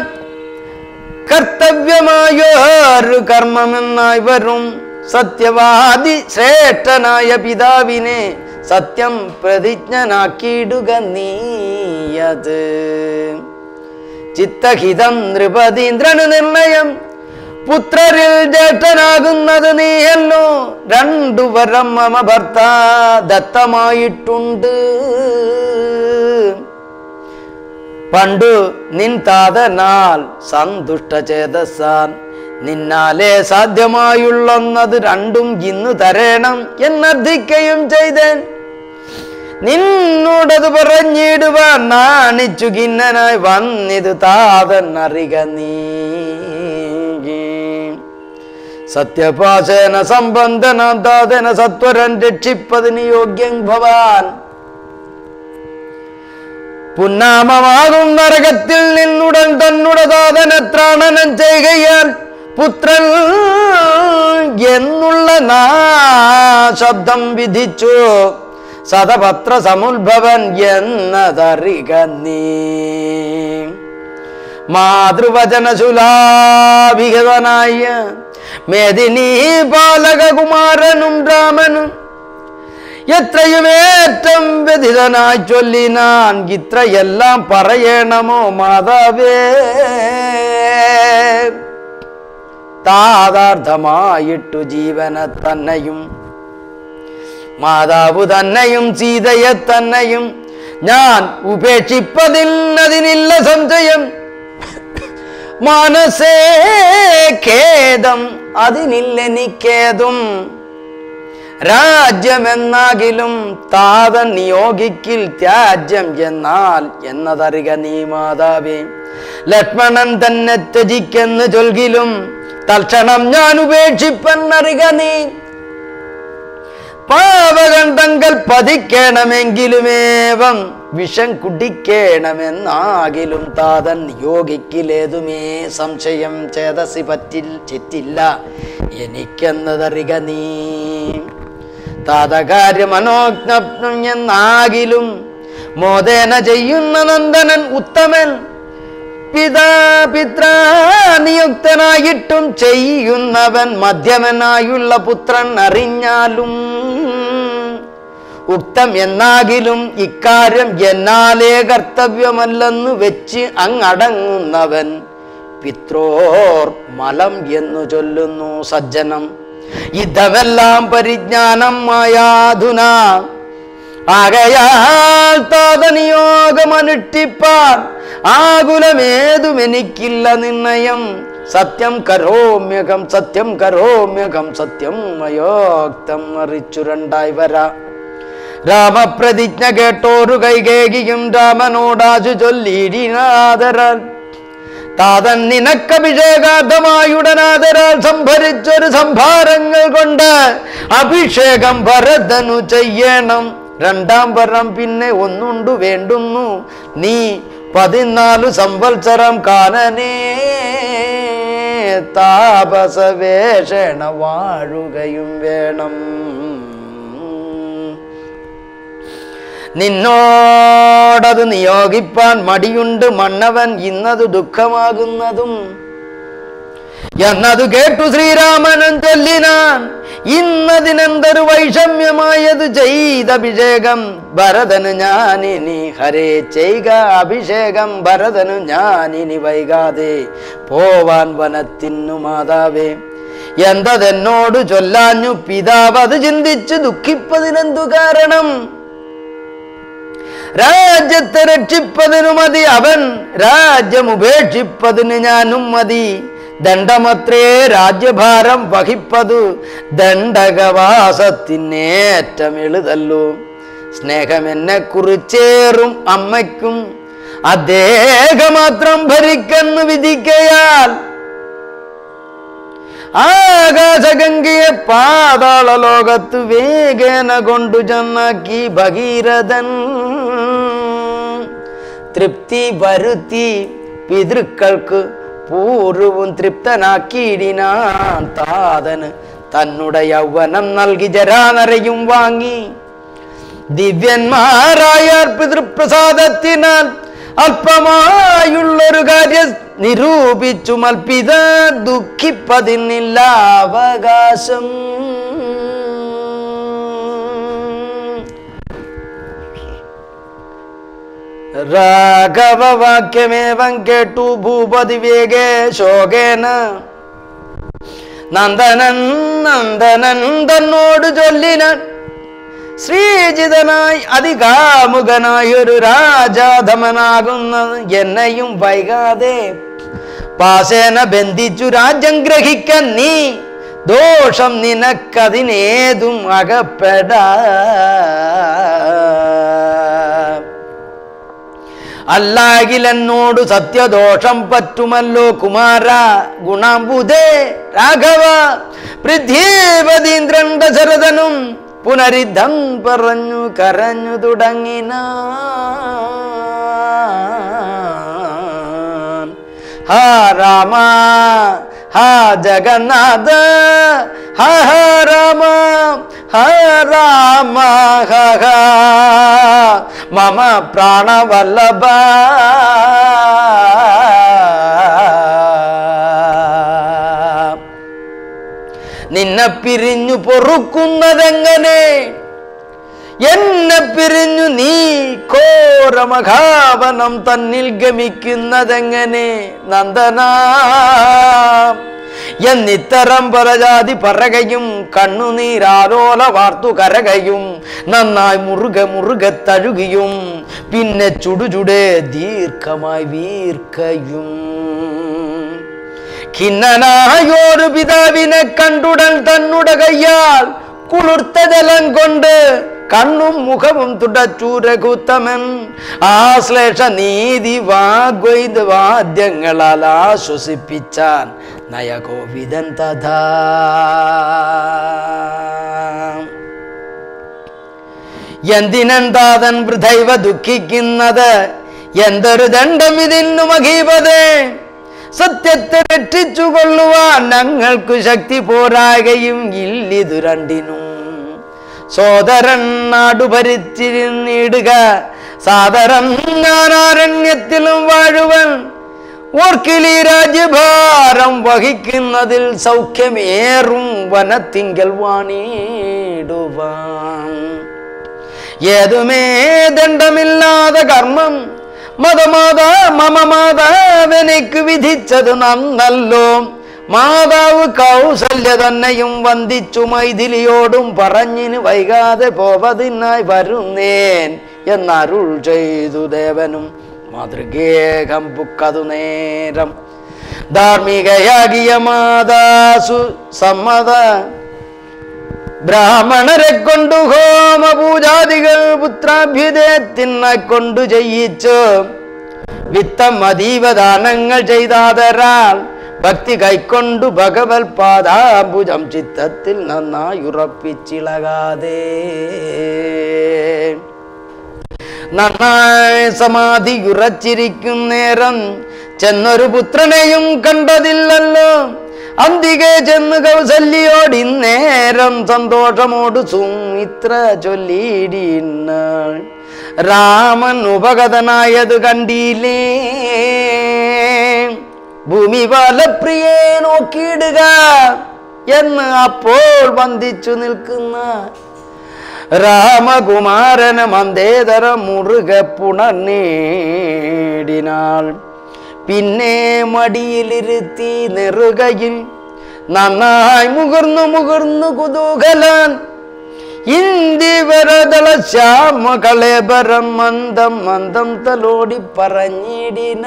കർത്തവ്യമായൊരു കർമ്മമെന്നായി വരും. സത്യവാദി ശ്രേഷ്ഠനായ പിതാവിനെ സത്യം പ്രതിജ്ഞനാക്കിയിടുക നീയത്. ചിത്തഹിതം നൃപതീന്ദ്രന് നിർണയം പുത്രരിൽ ജ്യേഷ്ഠനാകുന്നത് നീയല്ലോ രണ്ടു വരം മമ ഭർത്ത ദത്തമായിട്ടുണ്ട് പണ്ടു നിൻ താതനാൽ സന്തുഷ്ടചേതസാൻ നിന്നാലേ സാധ്യമായുള്ളൊന്നത് രണ്ടും ഇന്ന് തരേണം എന്നർത്ഥിക്കുകയും ചെയ്തേൻ നിന്നോടത് പറഞ്ഞിടുവാൻ നാണിച്ചു കിന്നനായി വന്നിത് താതൻ അറിക നീ സത്യപാശേന സംബന്ധന താതന സത്വരൻ രക്ഷിപ്പതിന് യോഗ്യം ഭവാൻ. പുന്നാമമാകും നരകത്തിൽ നിന്നുടൻ തന്നുടെ താതന ത്രാണനം പുത്രൻ എന്നുള്ള നാ ശബ്ദം വിധിച്ചു. സതപത്ര സമുദ്ഭവൻ എന്നതറിക നീ മാതൃവചനശുലാഭിഗതനായ മേദിനി ബാലകകുമാരനും രാമനും എത്രയും ഏറ്റം വ്യതിതനായി ചൊല്ലിനാൻ ഇത്രയെല്ലാം പറയണമോ മാതാവേ താതാർത്ഥമായിട്ടു ജീവനെ തന്നെയും മാതാവ് തന്നെയും സീതയെ തന്നെയും ഞാൻ ഉപേക്ഷിപ്പതിൽ അതിനില്ല സംശയം. മനസ്സേ ഖേദം അതിനില്ലെനിക്കേതും. രാജ്യമെന്നാകിലും താതൻ നിയോഗിക്കിൽ ത്യാജ്യം എന്നാൽ എന്നതറിക നീ മാതാവേ. ലക്ഷ്മണൻ തന്നെ ത്യജിക്കെന്ന് ചൊൽകിലും തൽക്ഷണം ഞാൻ ഉപേക്ഷിപ്പെന്നറിക നീ. തങ്കൽ പതിക്കണമെങ്കിലുമേവം. വിഷം കുടിക്കണമെന്നാകിലും താതൻ യോഗിക്കിലേതുമേ. സംശയം ചേതസി പറ്റിൽ ചെറ്റില്ല. എനിക്കെന്നതറിക നീ. താതകാര്യ മനോജ്ഞം എന്നാകിലും മോദേന ചെയ്യുന്ന നന്ദനൻ ഉത്തമൻ. പിതാ നിയുക്തനായിട്ടും ചെയ്യുന്നവൻ മധ്യമനായുള്ള പുത്രൻ അറിഞ്ഞാലും ഉക്തം എന്നാകിലും ഇക്കാര്യം എന്നാലേ കർത്തവ്യമല്ലെന്ന് വെച്ച് അങ്ങടങ്ങുന്നവൻ. പിത്രോർ മലം എന്നു ചൊല്ലുന്നു സജ്ജനം. ഇതമെല്ലാം പരിജ്ഞാനം മായാധുന. ആകയാൽ താതനിയോഗമനുഷ്ഠിപ്പാൻ ആകുലമേതും എനിക്കില്ല നിർണയം. സത്യം കരോമ്യകം സത്യം കരോമ്യകം സത്യം മയോക്തം അറിച്ചുരണ്ടായി വരാ. രാമപ്രതിജ്ഞ കേട്ടോരു കൈകേകിയും രാമനോടാശു ചൊല്ലിടിനാദരാൽ താതൻ നിനക്കഭിഷേകാർത്ഥമായുടനാദരാൽ സംഭരിച്ചൊരു സംഭാരങ്ങൾ കൊണ്ട് അഭിഷേകം ഭരതനു ചെയ്യണം. രണ്ടാം വരം പിന്നെ ഒന്നുണ്ടു വേണ്ടുന്നു. നീ പതിനാലു സംവത്സരം കാനനേ താപസവേഷണ വാഴുകയും വേണം. നിന്നോടത് നിയോഗിപ്പാൻ മടിയുണ്ട് മണ്ണവൻ ഇന്നത് ദുഃഖമാകുന്നതും. എന്നതു കേട്ടു ശ്രീരാമനൻ ചൊല്ലിനാൻ ഇന്നതിനെന്തൊരു വൈഷമ്യമായത് ചെയ്ത അഭിഷേകം ഭരതന് ഞാനിനി ഹരേ ചെയ്ക അഭിഷേകം ഭരതനു ഞാനിനി വൈകാതെ പോവാൻ വനത്തിന്നു മാതാവേ. എന്തതെന്നോട് ചൊല്ലാഞ്ഞു പിതാവ് അത് ചിന്തിച്ച് ദുഃഖിപ്പതിനെന്തു കാരണം? രാജ്യത്തെ രക്ഷിപ്പതിനു മതി അവൻ രാജ്യം ഉപേക്ഷിപ്പതിന് ഞാനും മതി. ദണ്ഡമത്രേ രാജ്യഭാരം വഹിപ്പതു ദണ്ഡകവാസത്തിനേറ്റം സ്നേഹം എന്നെ കുറിച്ചേറും അമ്മയ്ക്കും അദ്ദേഹം മാത്രം ഭരിക്കെന്ന് വിധിക്കയാൽ ആകാശഗംഗയെ പാതാള ലോകത്ത് വേഗേന കൊണ്ടു ചെന്നാക്കി ഭഗീരഥൻ തൃപ്തി വരുത്തി പിതൃക്കൾക്ക് പൂർവവും തൃപ്തനാക്കിയിടിനാൻ താതന് തന്നുടെ യൗവനം നൽകി ജരാനരയും വാങ്ങി ദിവ്യന്മാരായ പിതൃപ്രസാദത്തിനാൽ അല്പമായുള്ളൊരു കാര്യം നിരൂപിച്ചു മൽപിത ദുഃഖിപ്പതിനില്ല അവകാശം. രാഘവവാക്യമേവം കേട്ടു ഭൂപതി വേഗേ ശോകേന. നന്ദനൻ നന്ദനൻ തന്നോട് ചൊല്ലിനാൻ ശ്രീജിതനായി അതികാമുകനായി ഒരു രാജാധമനാകുന്നത് എന്നെയും വൈകാതെ പാസേന ബന്ധിച്ചു രാജ്യം ഗ്രഹിക്കാൻ നീ ദോഷം നിനക്കതിനേതും അകപ്പെടാ അല്ലാകിൽ എന്നോട് സത്യദോഷം പറ്റുമല്ലോ കുമാര ഗുണാംബുദേ രാഘവ പൃഥ്വീപതീന്ദ്രൻ ദശരഥനും പുനരിദ്ധം പറഞ്ഞു കരഞ്ഞു തുടങ്ങിന. ഹാ രാമ ഹാ ജഗന്നാഥ ഹാ ഹാ രാമ ഹാ രാമ ഹാ ഹാ. മമ പ്രാണവല്ലഭ. നിന്നെ പിരിഞ്ഞു പൊറുക്കുന്നതെങ്ങനെ? എന്നെ പിരിഞ്ഞു നീ ഘോരമഘാവനം തന്നിൽ ഗമിക്കുന്നതെങ്ങനെ? നന്ദന. എന്നിത്തരം പരജാതി പറകയും കണ്ണുനീരാലോല വാർത്തു കരകയും നന്നായി മുറുകെ മുറുകെ തഴുകിയും പിന്നെ ചുടുചുടേ ദീർഘമായി വീർക്കയും. ഖിന്നനായൊരു പിതാവിനെ കണ്ടുടൻ തന്നുടെ കയ്യാൽ കുളിർത്ത ജലം കൊണ്ട് കണ്ണും മുഖവും തുടച്ചു രഘുത്തമൻ. ആശ്ലേഷ നീതി വാഗ്വൈദ വാദ്യങ്ങളാൽ ആശ്വസിപ്പിച്ചാൻ നയകോവിതൻ തഥാ. എന്തിനെന്താതൻ വൃഥൈവ ദുഃഖിക്കുന്നത്? എന്തൊരു ദണ്ഡം ഇതിന്നു മഹീപതേ? സത്യത്തെ രക്ഷിച്ചു കൊള്ളുവാൻ ഞങ്ങൾക്ക് ശക്തി പോരാകയും ഇല്ലിതു രണ്ടിനും. സോദരൻ നാടു ഭരിച്ചിരുന്നിടുക സാദരം ഞാനാരണ്യത്തിലും വാഴുവൻ. ഓർക്കിലി രാജ്യഭാരം വഹിക്കുന്നതിൽ സൗഖ്യമേറും വനത്തിങ്കൽ വാണിടുവാൻ. ഏതുമേ ദണ്ഡമില്ലാതെ കർമ്മം മതമാതാ മമ മാതാവെനിക്ക് വിധിച്ചത് നന്നല്ലോ. മാതാവ് കൗസല്യ തന്നെയും വന്ദിച്ചു മൈഥിലിയോടും പറഞ്ഞിന് വൈകാതെ പോവതിനായി വരുന്നേൻ എന്നരുൾ ചെയ്തു ദേവനും. മാതൃകേകം പുക്കതു നേരം. ധാർമ്മികയാകിയ മാതാസു സമ്മത ബ്രാഹ്മണരെ കൊണ്ടു ഹോമപൂജാദികൾ പൂജാദികൾ പുത്രാഭ്യുദയത്തിനെ കൊണ്ടു ചെയ്യിച്ചു. വിത്തം അതീവദാനങ്ങൾ ചെയ്താതരാൾ ഭക്തി കൈക്കൊണ്ടു ഭഗവത് പാദാംബുജം ചിത്തത്തിൽ നന്നായി ഉറപ്പിച്ചിളകാതെ. നന്നായി സമാധി ഉറച്ചിരിക്കും നേരം ചെന്നൊരു പുത്രനെയും കണ്ടതില്ലല്ലോ. അന്തികെ ചെന്ന് കൗസല്യോടി നേരം സന്തോഷമോട് സുമിത്ര ചൊല്ലിയിടിനാൾ രാമൻ ഉപഗതനായത് കണ്ടില്ലേ? ഭൂമി ബാലപ്രിയെ നോക്കിയിടുക എന്ന് അപ്പോൾ വന്ദിച്ചു നിൽക്കുന്ന രാമകുമാരൻ മന്ദേതര മുറുകെ പുണർന്നേടിനാൾ. പിന്നെ മടിയിലിരുത്തി നെറുകയിൽ നന്നായി മുകർന്നു മുകർന്നു കുതൂഹലാൻ. ഇന്ദിവരതള ശ്യാമ കളേബരം മന്ദം മന്ദം തലോടി പറഞ്ഞിടിന.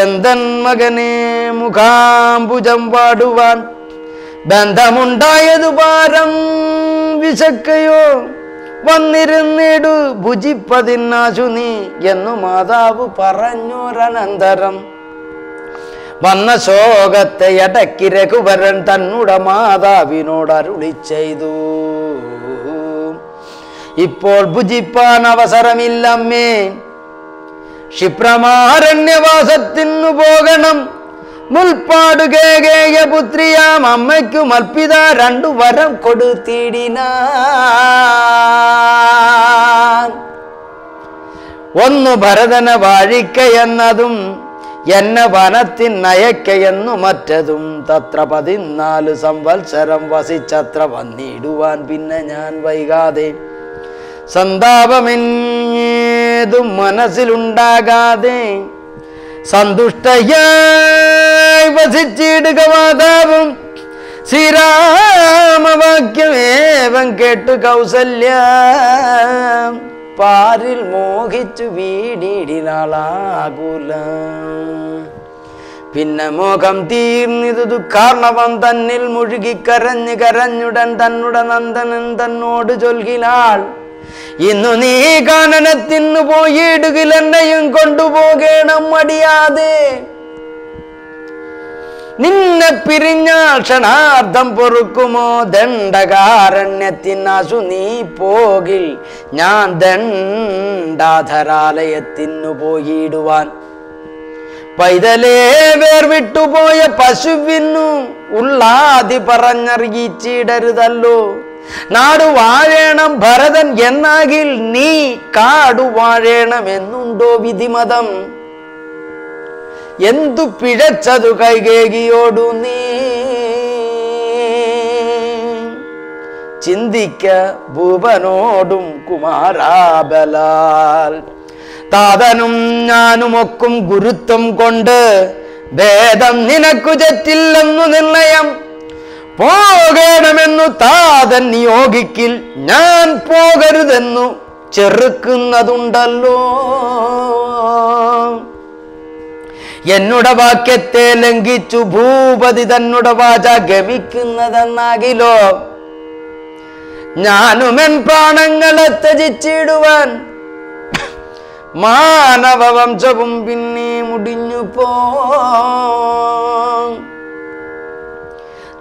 എന്തൻ മകനെ മുഖാംബുജം പാടുവാൻ ബന്ധമുണ്ടായതു പാരം വിശക്കയോ? വന്നിരുന്നിടു ഭുജിപ്പതിനാശു നീ എന്നു മാതാവ് പറഞ്ഞൊരനന്തരം. വന്ന ശോകത്തെ അടക്കി രഘുവരൻ തന്നുട മാതാവിനോട് അരുളി ചെയ്തു. ഇപ്പോൾ ഭുജിപ്പാൻ അവസരമില്ലമ്മേ. ക്ഷിപ്രമാരണ്യവാസത്തിനു പോകണം. മുൽപ്പാടു കേകേയ പുത്രിയാം അമ്മയ്ക്കു അർപ്പിത രണ്ടു വരം കൊടുത്തിടിന ഒന്ന് ഭരതന വാഴിക്ക എന്നതും എന്നെ വനത്തിൻ നയക്കയെന്നു മറ്റതും. തത്ര പതിനാല് സംവത്സരം വസിച്ചത്ര വന്നിടുവാൻ പിന്നെ ഞാൻ വൈകാതെ. സന്താപമെന്നേതും മനസ്സിലുണ്ടാകാതെ സന്തുഷ്ടയായി വസിച്ചിടുക മാതാവും. ശ്രീരാമവാക്യമേവം കേട്ടു കൗസല്യ. പാരിൽ മോഹിച്ചു വീടിനാളാകുല പിന്നെ മോഹം തീർന്നിതു ദുഃഖാർണവം തന്നിൽ മുഴുകി കരഞ്ഞു കരഞ്ഞുടൻ തന്നുട നന്ദനൻ തന്നോട് ചൊൽകിലാൾ. ഇന്നു നീ കാനനത്തിന്നു പോയിടുകിൽ എന്നെയും കൊണ്ടുപോകണം മടിയാതെ. നിന്നെ പിരിഞ്ഞാൽ ക്ഷണാർത്ഥം പൊറുക്കുമോ ദണ്ഡകാരണ്യത്തിനാശു നീ പോകിൽ. ഞാൻ ദണ്ഡാധരാലയത്തിനു പോയിടുവാൻ. പൈതലേ വേർവിട്ടുപോയ പശുവിന്നു ഉള്ളാതി പറഞ്ഞറിയിച്ചിടരുതല്ലോ. നാടു വാഴേണം ഭരതൻ എന്നാകിൽ നീ കാടു വാഴേണം എന്നുണ്ടോ വിധിമതം? എന്തു പിഴച്ചതു കൈകേകിയോടു നീ? ചിന്തിക്ക ഭൂപനോടും കുമാരാബലാൽ. താതനും ഞാനുമൊക്കും ഗുരുത്വം കൊണ്ട് ഭേദം നിനക്കു നിർണയം. പോകണമെന്നു താതൻ നിയോഗിക്കിൽ ഞാൻ പോകരുതെന്നു ചെറുക്കുന്നതുണ്ടല്ലോ. എന്നുടെ വാക്യത്തെ ലംഘിച്ചു ഭൂപതി തന്നുടെ വാച ഗമിക്കുന്നതെന്നാകിലോ? ഞാനുമെൻ പ്രാണങ്ങളെ ത്യജിച്ചിടുവാൻ മാനവവംശവും പിന്നെ മുടിഞ്ഞു പോ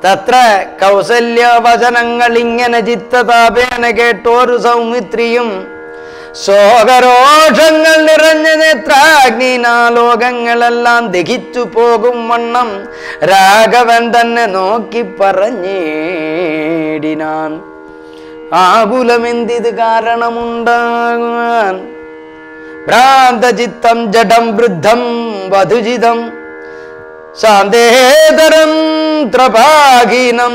തത്ര കൗസല്യ വചനങ്ങൾ ഇങ്ങനെ ചിത്തതാപേന കേട്ടോരു സൗമിത്രിയും ശോകരോഷങ്ങൾ നിറഞ്ഞ നേത്രാഗ്നിനാലോകങ്ങളെല്ലാം ദഹിച്ചു പോകും വണ്ണം രാഘവൻ തന്നെ നോക്കി പറഞ്ഞേടിനാൻ. ആകുലമെന്തിത് കാരണമുണ്ടാകാൻ ഭ്രാന്തചിത്തം ജഡം വൃദ്ധം വധുചിതം ശാന്തേതരം ത്രപാഹീനം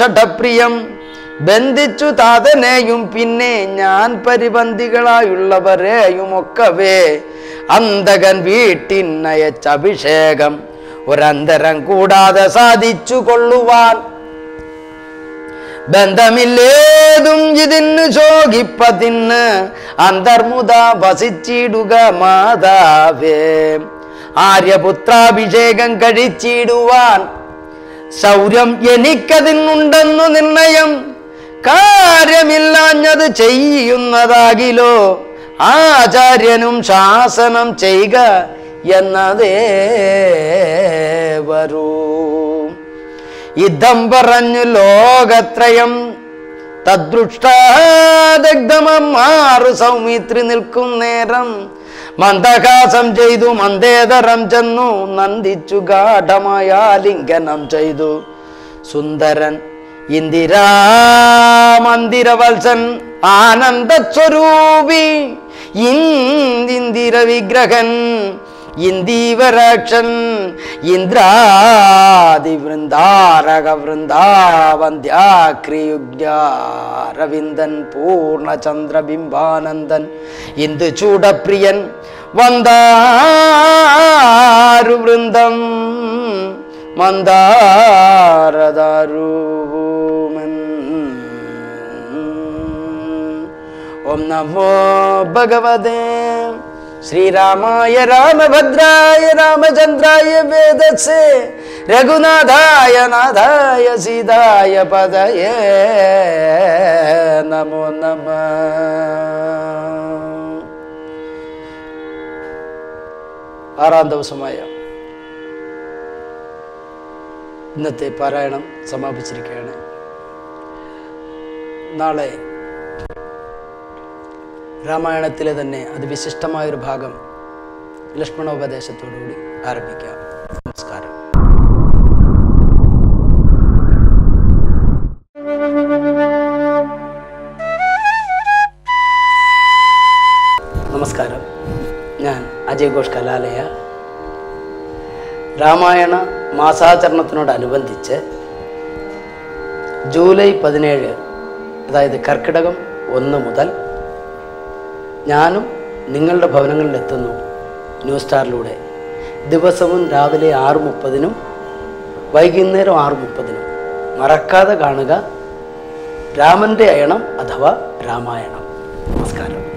ഷഠപ്രിയം ബന്ധിച്ചു താതനെയും പിന്നെ ഞാൻ പരിബന്ധികളായുള്ളവരെയും ഒക്കവേ അന്തകൻ വീട്ടിനയച്ചഭിഷേകം ഒരന്തരം കൂടാതെ സാധിച്ചു കൊള്ളുവാൻ. ബന്ധമില്ലേതും ഇതിന് ശോകിപ്പതിന് അന്തർമുത വസിച്ചിടുക മാതാവേ. ആര്യപുത്രാഭിഷേകം കഴിച്ചിടുവാൻ ശൗര്യം എനിക്കതിനുണ്ടെന്നു നിർണയം. കാര്യമില്ലാഞ്ഞത് ചെയ്യുന്നതാകിലോ? ആചാര്യനും ശാസനം ചെയ്യുക എന്നതേ വരൂ. യുദ്ധം പറഞ്ഞു ലോകത്രയം. തദ്ദൃഷ്ടദഗ്ധമാറു സൗമിത്രി നിൽക്കും നേരം. മന്ദഹാസം ചെയ്തു മന്ദേതരം ചെന്നു നന്ദിച്ചു ഗാഠമായ ലിംഗനം ചെയ്തു. സുന്ദരൻ ഇന്ദിരാ മന്ദിരവത്സൻ ആനന്ദസ്വരൂപി ഇന്ദിര വിഗ്രഹൻ இந்தீவராட்சன் இந்திராதி விருந்தாரக விருந்தாவந்தியா கிரியுக்யா ரவிந்தன் பூர்ணச்சந்திர பிம்பானந்தன் இந்து சூடப்பிரியன் வந்தாரு விருந்தம் மந்தாரதாரூபூமன் ஓம் நமோ பகவதே. ശ്രീരാമായ രാമഭദ്രായ രാമചന്ദ്രായ വേദസേ രഘുനാഥായ നാഥായ സീതായ പദയേ നമോ നമ ആറാം ദിവസമായ ഇന്നത്തെ പാരായണം സമാപിച്ചിരിക്കുകയാണ്. നാളെ രാമായണത്തിലെ തന്നെ അതിവിശിഷ്ടമായൊരു ഭാഗം ലക്ഷ്മണോപദേശത്തോടുകൂടി ആരംഭിക്കാം. നമസ്കാരം. നമസ്കാരം. ഞാൻ അജയ് ഘോഷ് കലാലയ. രാമായണ മാസാചരണത്തിനോടനുബന്ധിച്ച് ജൂലൈ പതിനേഴ് അതായത് കർക്കിടകം ഒന്ന് മുതൽ ഞാനും നിങ്ങളുടെ ഭവനങ്ങളിലെത്തുന്നു ന്യൂ സ്റ്റാറിലൂടെ. ദിവസവും രാവിലെ ആറ് മുപ്പതിനും വൈകുന്നേരം ആറ് മുപ്പതിനും മറക്കാതെ കാണുക രാമന്റെ അയണം അഥവാ രാമായണം. നമസ്കാരം.